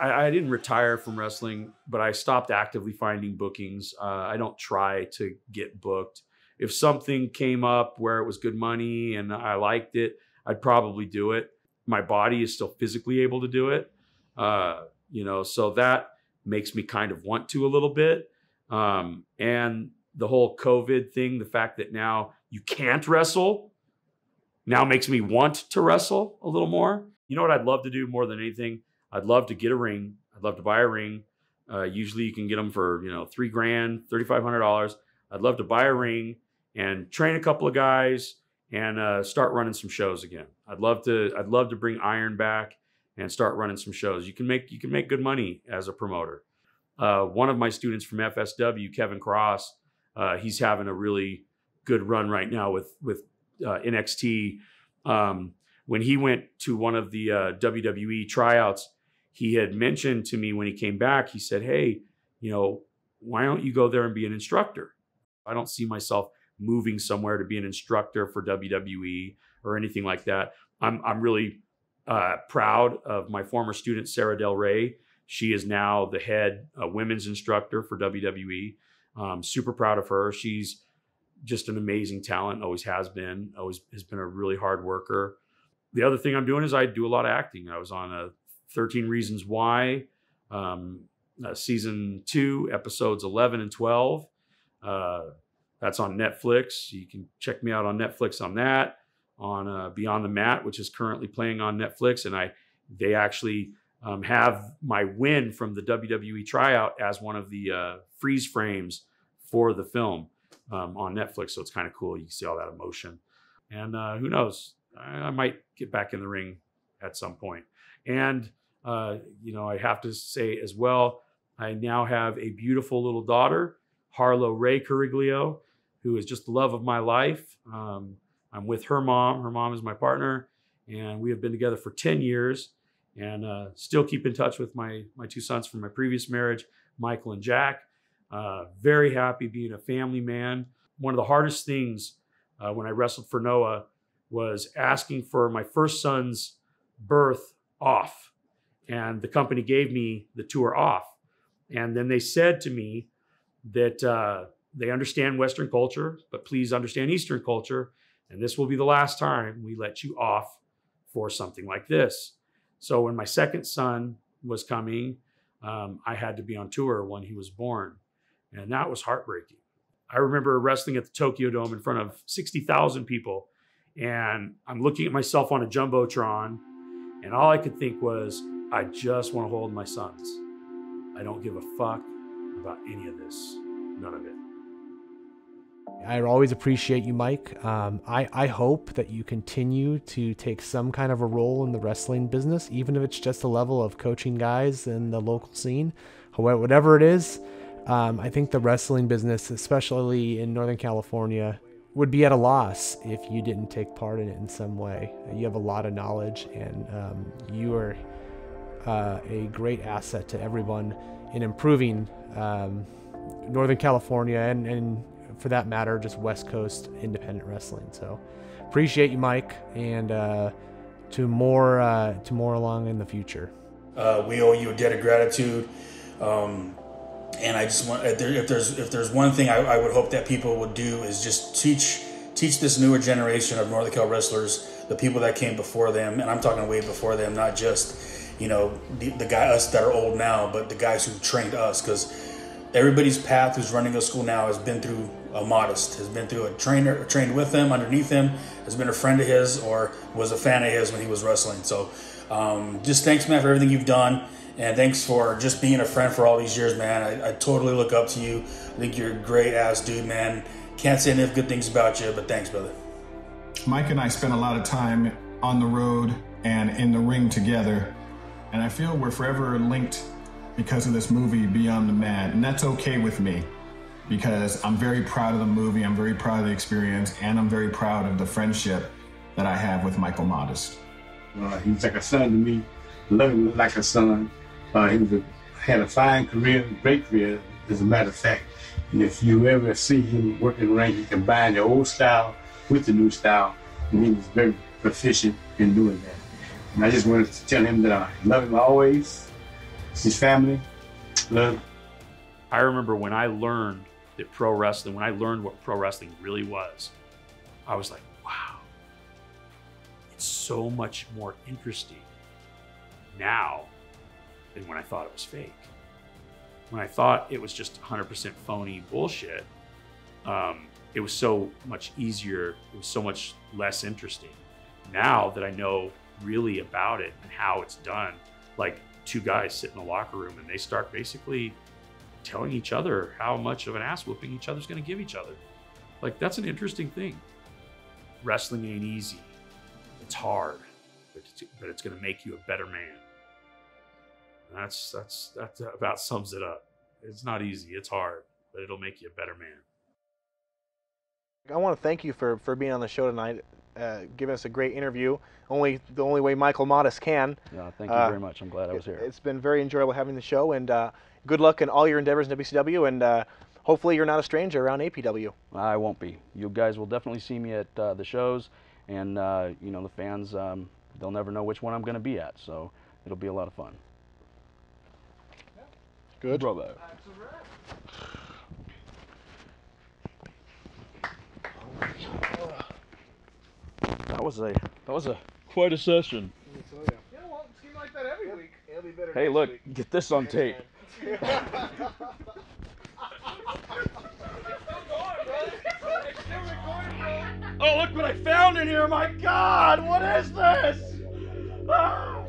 I, I, didn't retire from wrestling, but I stopped actively finding bookings. Uh, I don't try to get booked. If something came up where it was good money and I liked it, I'd probably do it. My body is still physically able to do it, uh, you know, so that makes me kind of want to a little bit. Um, and the whole COVID thing, the fact that now you can't wrestle, now makes me want to wrestle a little more. You know what I'd love to do more than anything? I'd love to get a ring. I'd love to buy a ring. Uh, usually you can get them for, you know, three grand, $3,500. I'd love to buy a ring and train a couple of guys and uh, start running some shows again. I'd love to, I'd love to bring iron back and start running some shows. You can make, you can make good money as a promoter. Uh, one of my students from FSW, Kevin Cross, uh, he's having a really good run right now with, with uh, NXT. Um, when he went to one of the uh, WWE tryouts, he had mentioned to me when he came back, he said, Hey, you know, why don't you go there and be an instructor? I don't see myself moving somewhere to be an instructor for WWE or anything like that. I'm, I'm really uh, proud of my former student, Sara Del Rey. She is now the head uh, women's instructor for WWE. Um, super proud of her. She's just an amazing talent, always has been, always has been a really hard worker. The other thing I'm doing is I do a lot of acting. I was on a 13 Reasons Why, um, uh, season two, episodes 11 and 12. Uh, that's on Netflix. You can check me out on Netflix on that, on uh, Beyond the Mat, which is currently playing on Netflix. And I, they actually um, have my win from the WWE tryout as one of the uh, freeze frames for the film um, on Netflix. So it's kind of cool. You can see all that emotion. And uh, who knows? I, I might get back in the ring at some point. And uh, you know, I have to say as well, I now have a beautiful little daughter, Harlow Ray Cariglio, who is just the love of my life. Um, I'm with her mom. Her mom is my partner, and we have been together for 10 years and uh, still keep in touch with my, my two sons from my previous marriage, Michael and Jack. Uh, very happy being a family man. One of the hardest things uh, when I wrestled for Noah was asking for my first son's birth off and the company gave me the tour off. And then they said to me that uh, they understand Western culture, but please understand Eastern culture. And this will be the last time we let you off for something like this. So when my second son was coming, um, I had to be on tour when he was born. And that was heartbreaking. I remember wrestling at the Tokyo Dome in front of 60,000 people. And I'm looking at myself on a Jumbotron. And all I could think was, I just want to hold my sons. I don't give a fuck about any of this. None of it. I always appreciate you, Mike. Um, I, I hope that you continue to take some kind of a role in the wrestling business, even if it's just a level of coaching guys in the local scene. However, whatever it is, um, I think the wrestling business, especially in Northern California, would be at a loss if you didn't take part in it in some way. You have a lot of knowledge, and um, you are uh, a great asset to everyone in improving um, Northern California and, and, for that matter, just West Coast independent wrestling. So appreciate you, Mike, and uh, to more uh, to more along in the future. Uh, we owe you a debt of gratitude. Um, and I just want if, there, if, there's if there's one thing I, I, would hope that people would do is just teach teach this newer generation of Northern Cal wrestlers, the people that came before them, and I'm talking way before them, not just you know, the, the guy us that are old now, but the guys who trained us, because everybody's path who's running a school now has been through a modest, has been through a trainer, trained with him, underneath him, has been a friend of his, or was a fan of his when he was wrestling. So, um, just thanks, man, for everything you've done. And thanks for just being a friend for all these years, man. I, I totally look up to you. I think you're a great ass dude, man. Can't say enough good things about you, but thanks, brother. Mike and I spent a lot of time on the road and in the ring together. And I feel we're forever linked because of this movie, Beyond the Mat. And that's okay with me because I'm very proud of the movie, I'm very proud of the experience, and I'm very proud of the friendship that I have with Michael Modest. Uh, he's like a son to me, loved him like a son. Uh, he was a, had a fine career, great career. as a matter of fact. And if you ever see him working the ring, he combined the old style with the new style, and he was very proficient in doing that. And I just wanted to tell him that I love him always, his family, love him. I remember when I learned that pro wrestling, when I learned what pro wrestling really was, I was like, wow, it's so much more interesting now than when I thought it was fake. When I thought it was just 100% phony bullshit, um, it was so much easier, it was so much less interesting. Now that I know really about it and how it's done, like two guys sit in the locker room and they start basically telling each other how much of an ass whooping each other's going to give each other. Like that's an interesting thing. Wrestling ain't easy. It's hard, but it's, but it's going to make you a better man. And that's that's that about sums it up. It's not easy. It's hard, but it'll make you a better man. I want to thank you for, for being on the show tonight, uh, giving us a great interview. Only the only way Michael Modest can. Yeah, thank you Uh, very much. I'm glad I was here. It's been very enjoyable having the show, and uh, good luck in all your endeavors in WCW, and uh, hopefully you're not a stranger around APW. I won't be. You guys will definitely see me at uh, the shows, and uh, you know the fans. Um, they'll never know which one I'm going to be at, so it'll be a lot of fun. Good. Bravo. That was a that was a quite a session. Yeah, well, it seems like that every week. It'll be better. Hey, look, get this on tape. Oh, look what I found in here! My God, what is this? Ah!